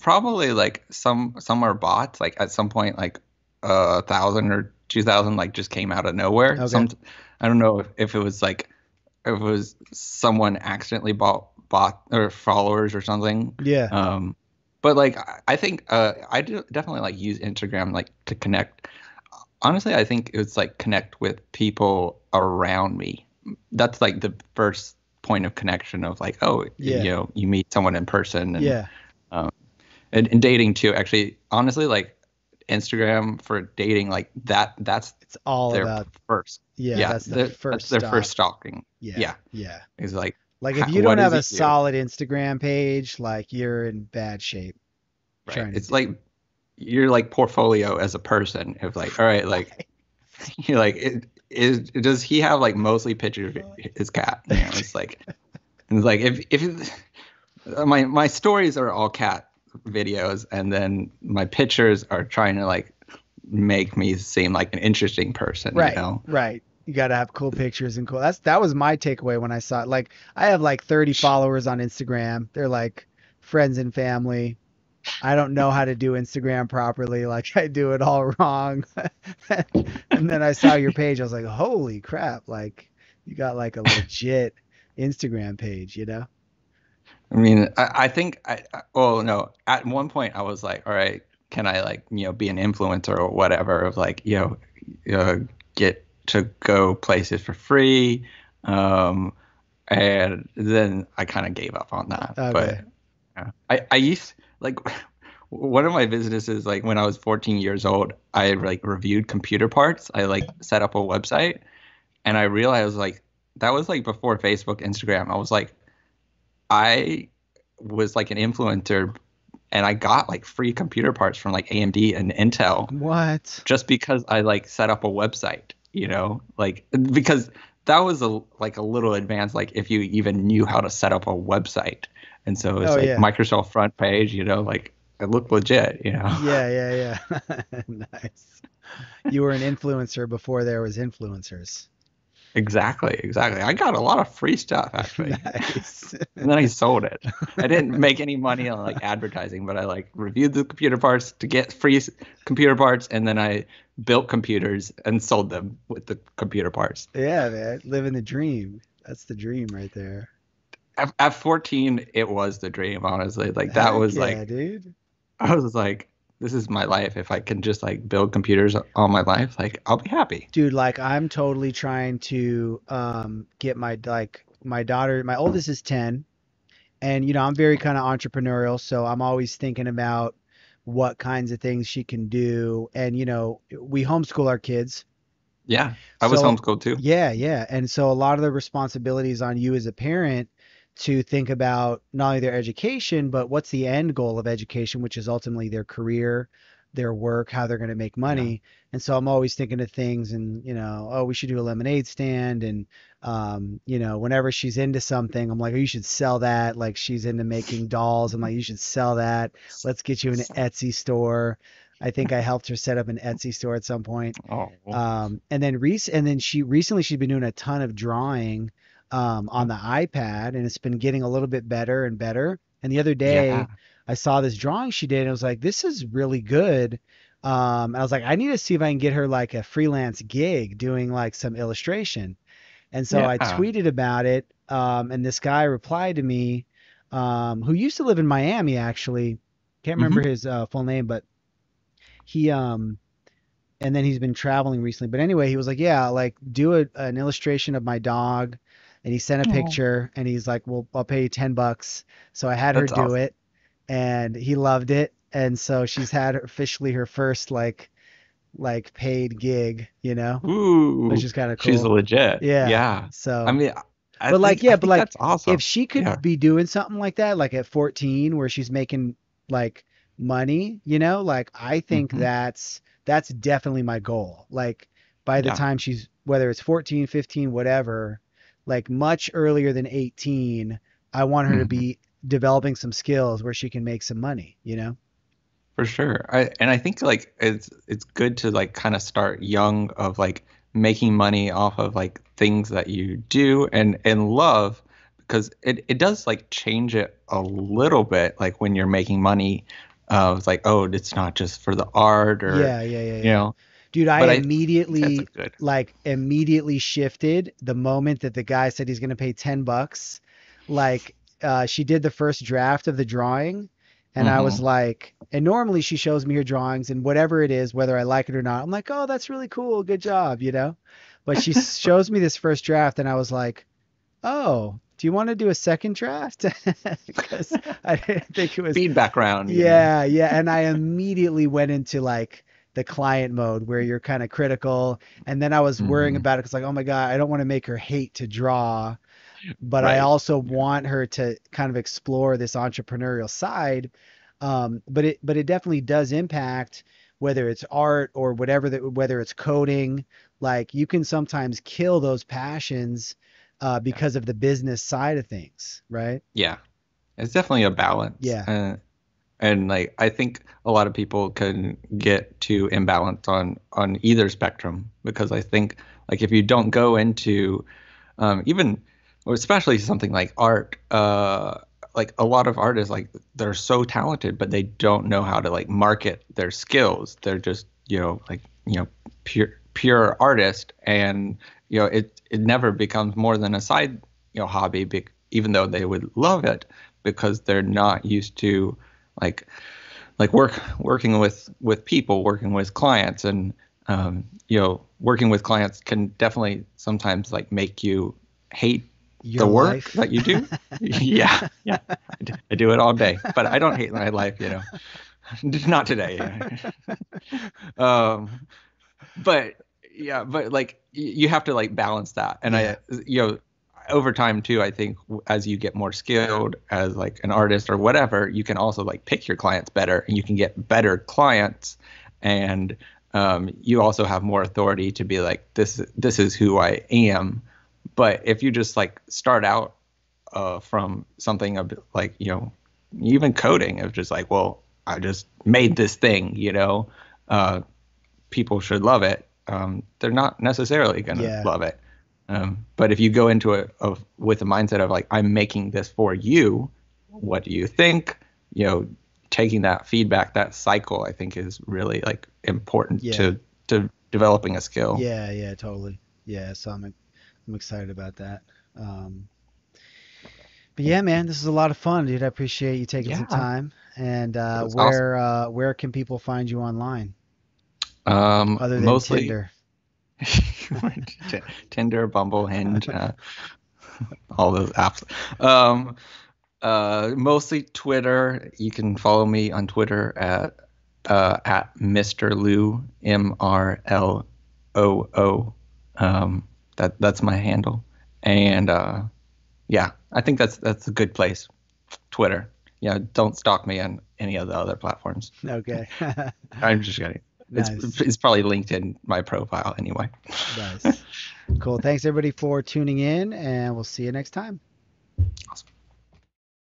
probably like some some are bots like at some point like a thousand or two thousand like just came out of nowhere Okay. some i don't know if, if it was like if it was someone accidentally bought bought or followers or something Yeah. um but like I- think uh i do definitely like use instagram like to connect honestly i think it's like connect with people around me that's like the first point of connection of like oh Yeah. you know you meet someone in person and yeah. and, and dating too actually honestly like instagram for dating like that that's It's all their about first yeah, yeah, that's the their- first that's their stop. first stalking Yeah. yeah. Yeah. is like Like if you don't have a do? solid Instagram page, like you're in bad shape. Right. It's like you're like portfolio as a person. If like, all right, like you're like, it, is does he have like mostly pictures of his cat? You know, it's like, and it's like if if uh, my my stories are all cat videos, and then my pictures are trying to like make me seem like an interesting person. Right. You know. Right. You got to have cool pictures and cool. That's that was my takeaway when I saw it. Like I have like 30 followers on Instagram. They're like friends and family. I don't know how to do Instagram properly. Like I do it all wrong. and then I saw your page. I was like, "Holy crap, like you got like a legit Instagram page, you know?" I mean, I, I think I, I oh no, at one point I was like, all right, can I like, you know, be an influencer or whatever of like, you know, uh, get to go places for free. Um, and then I kind of gave up on that. Okay. But yeah. I, I used like one of my businesses, like when I was 14 years old, I like reviewed computer parts. I like set up a website and I realized like that was like before Facebook, Instagram. I was like, I was like an influencer and I got like free computer parts from like AMD and Intel What? just because I like set up a website, you know, like because that was a like a little advanced, like if you even knew how to set up a website. And so it's Oh, like yeah. Microsoft FrontPage, you know, like it looked legit, you know. Yeah, yeah, yeah. nice. You were an influencer before there was influencers. Exactly, exactly. I got a lot of free stuff actually. nice. and then I sold it. I didn't make any money on like advertising, but I like reviewed the computer parts to get free computer parts, and then I built computers and sold them with the computer parts. Yeah, man. Living the dream. That's the dream right there. At, at 14, it was the dream, honestly. Like that Heck was yeah, like dude. I was like, this is my life. If I can just like build computers all my life, like I'll be happy. Dude, like I'm totally trying to um get my like my daughter, my oldest is 10, and you know, I'm very kind of entrepreneurial, so I'm always thinking about what kinds of things she can do. And you know, we homeschool our kids. Yeah, I was homeschooled too. Yeah, yeah. And so a lot of the responsibilities on you as a parent to think about not only their education, but what's the end goal of education, which is ultimately their career, their work, how they're going to make money. And so I'm always thinking of things and, you know, oh, we should do a lemonade stand. And, um, you know, whenever she's into something, I'm like, oh, you should sell that. Like she's into making dolls. I'm like, you should sell that. Let's get you an Etsy store. I think I helped her set up an Etsy store at some point. Oh, Um, and then rec- and then she recently she's been doing a ton of drawing um, on the iPad, and it's been getting a little bit better and better. And the other day yeah. I saw this drawing she did, and I was like, this is really good. Um, I was like, I need to see if I can get her like a freelance gig doing like some illustration. And so I tweeted about it, um, and this guy replied to me, um, who used to live in Miami actually. Can't remember his uh, full name, but he um and then he's been traveling recently. But anyway, he was like, "Yeah, like do a, an illustration of my dog." And he sent a Aw. picture, and he's like, "Well, I'll pay you ten bucks." So I had her do awesome. it, and he loved it. And so she's had officially her first like like paid gig, you know, Ooh, which is kind of cool. she's legit. Yeah. Yeah. So I mean, I But, like, yeah, I but, like, that's awesome. if she could Yeah. be doing something like that, like at 14, where she's making like money, you know, like I think Mhm. that's that's definitely my goal. Like by the Yeah. time she's whether it's 14, 15, whatever, like much earlier than 18, I want her to Mhm. be developing some skills where she can make some money, you know? For sure. I and I think like it's it's good to like kind of start young of like making money off of like things that you do and and love because it it does like change it a little bit like when you're making money uh it's like oh it's not just for the art or Yeah, yeah, yeah, you yeah. know Dude, I but immediately good. like immediately shifted the moment that the guy said he's going to pay 10 bucks. Like uh, she did the first draft of the drawing and I was Mhm. like, and normally she shows me her drawings and whatever it is, whether I like it or not, I'm like, oh, that's really cool. Good job, you know? But she shows me this first draft and I was like, oh, do you want to do a second draft? Because I didn't think it was feedback round. you know? yeah, yeah. And I immediately went into like the client mode where you're kind of critical. And then I was worrying Mhm. about it because like, oh my God, I don't want to make her hate to draw. But I Right. also want her to kind of explore this entrepreneurial side. Um, but it but it definitely does impact whether it's art or whatever that whether it's coding. Like you can sometimes kill those passions uh, because of the business side of things, right? Yeah, it's definitely a balance. Yeah. Uh, and like I think a lot of people can get too imbalanced on on either spectrum because I think like if you don't go into um, even especially something like art, uh, like a lot of artists like they're so talented but they don't know how to like market their skills. They're just you know like you know pure pure artist and you know it it never becomes more than a side you know hobby bec- even though they would love it because they're not used to like like work working with with people working with clients and um, you know working with clients can definitely sometimes like make you hate Your the work life. that you do? Yeah yeah. I do, I do it all day but i don't hate my life you know. Not today. Um but yeah but like you have to like balance that. And Yeah. i you know over time too i think as you get more skilled as like an artist or whatever you can also like pick your clients better and you can get better clients. And um, you also have more authority to be like this this is who i am but if you just like start out uh, from something bit like you know even coding of just like well i just made this thing you know uh, people should love it um, they're not necessarily going to Yeah. love it um, but if you go into it of, with a mindset of like i'm making this for you what do you think you know taking that feedback that cycle i think is really like important Yeah. to to developing a skill Yeah, yeah, totally. Yeah, so I'm I'm excited about that. Um, but yeah, man, this is a lot of fun, dude. I appreciate you taking some Yeah. time. And uh, was awesome. where uh, where can people find you online um other than mostly Tinder? T- Tinder, Bumble, Hinge, uh, all those apps. Um, uh, mostly Twitter. You can follow me on Twitter at uh, at Mr. Lou M R L O O. Um, that that's my handle. And uh, yeah, I think that's that's a good place. Twitter. Yeah, don't stalk me on any of the other platforms. Okay. I'm just kidding. Nice. It's it's probably linked in my profile anyway. Nice. Cool. Thanks everybody for tuning in, and we'll see you next time. Awesome.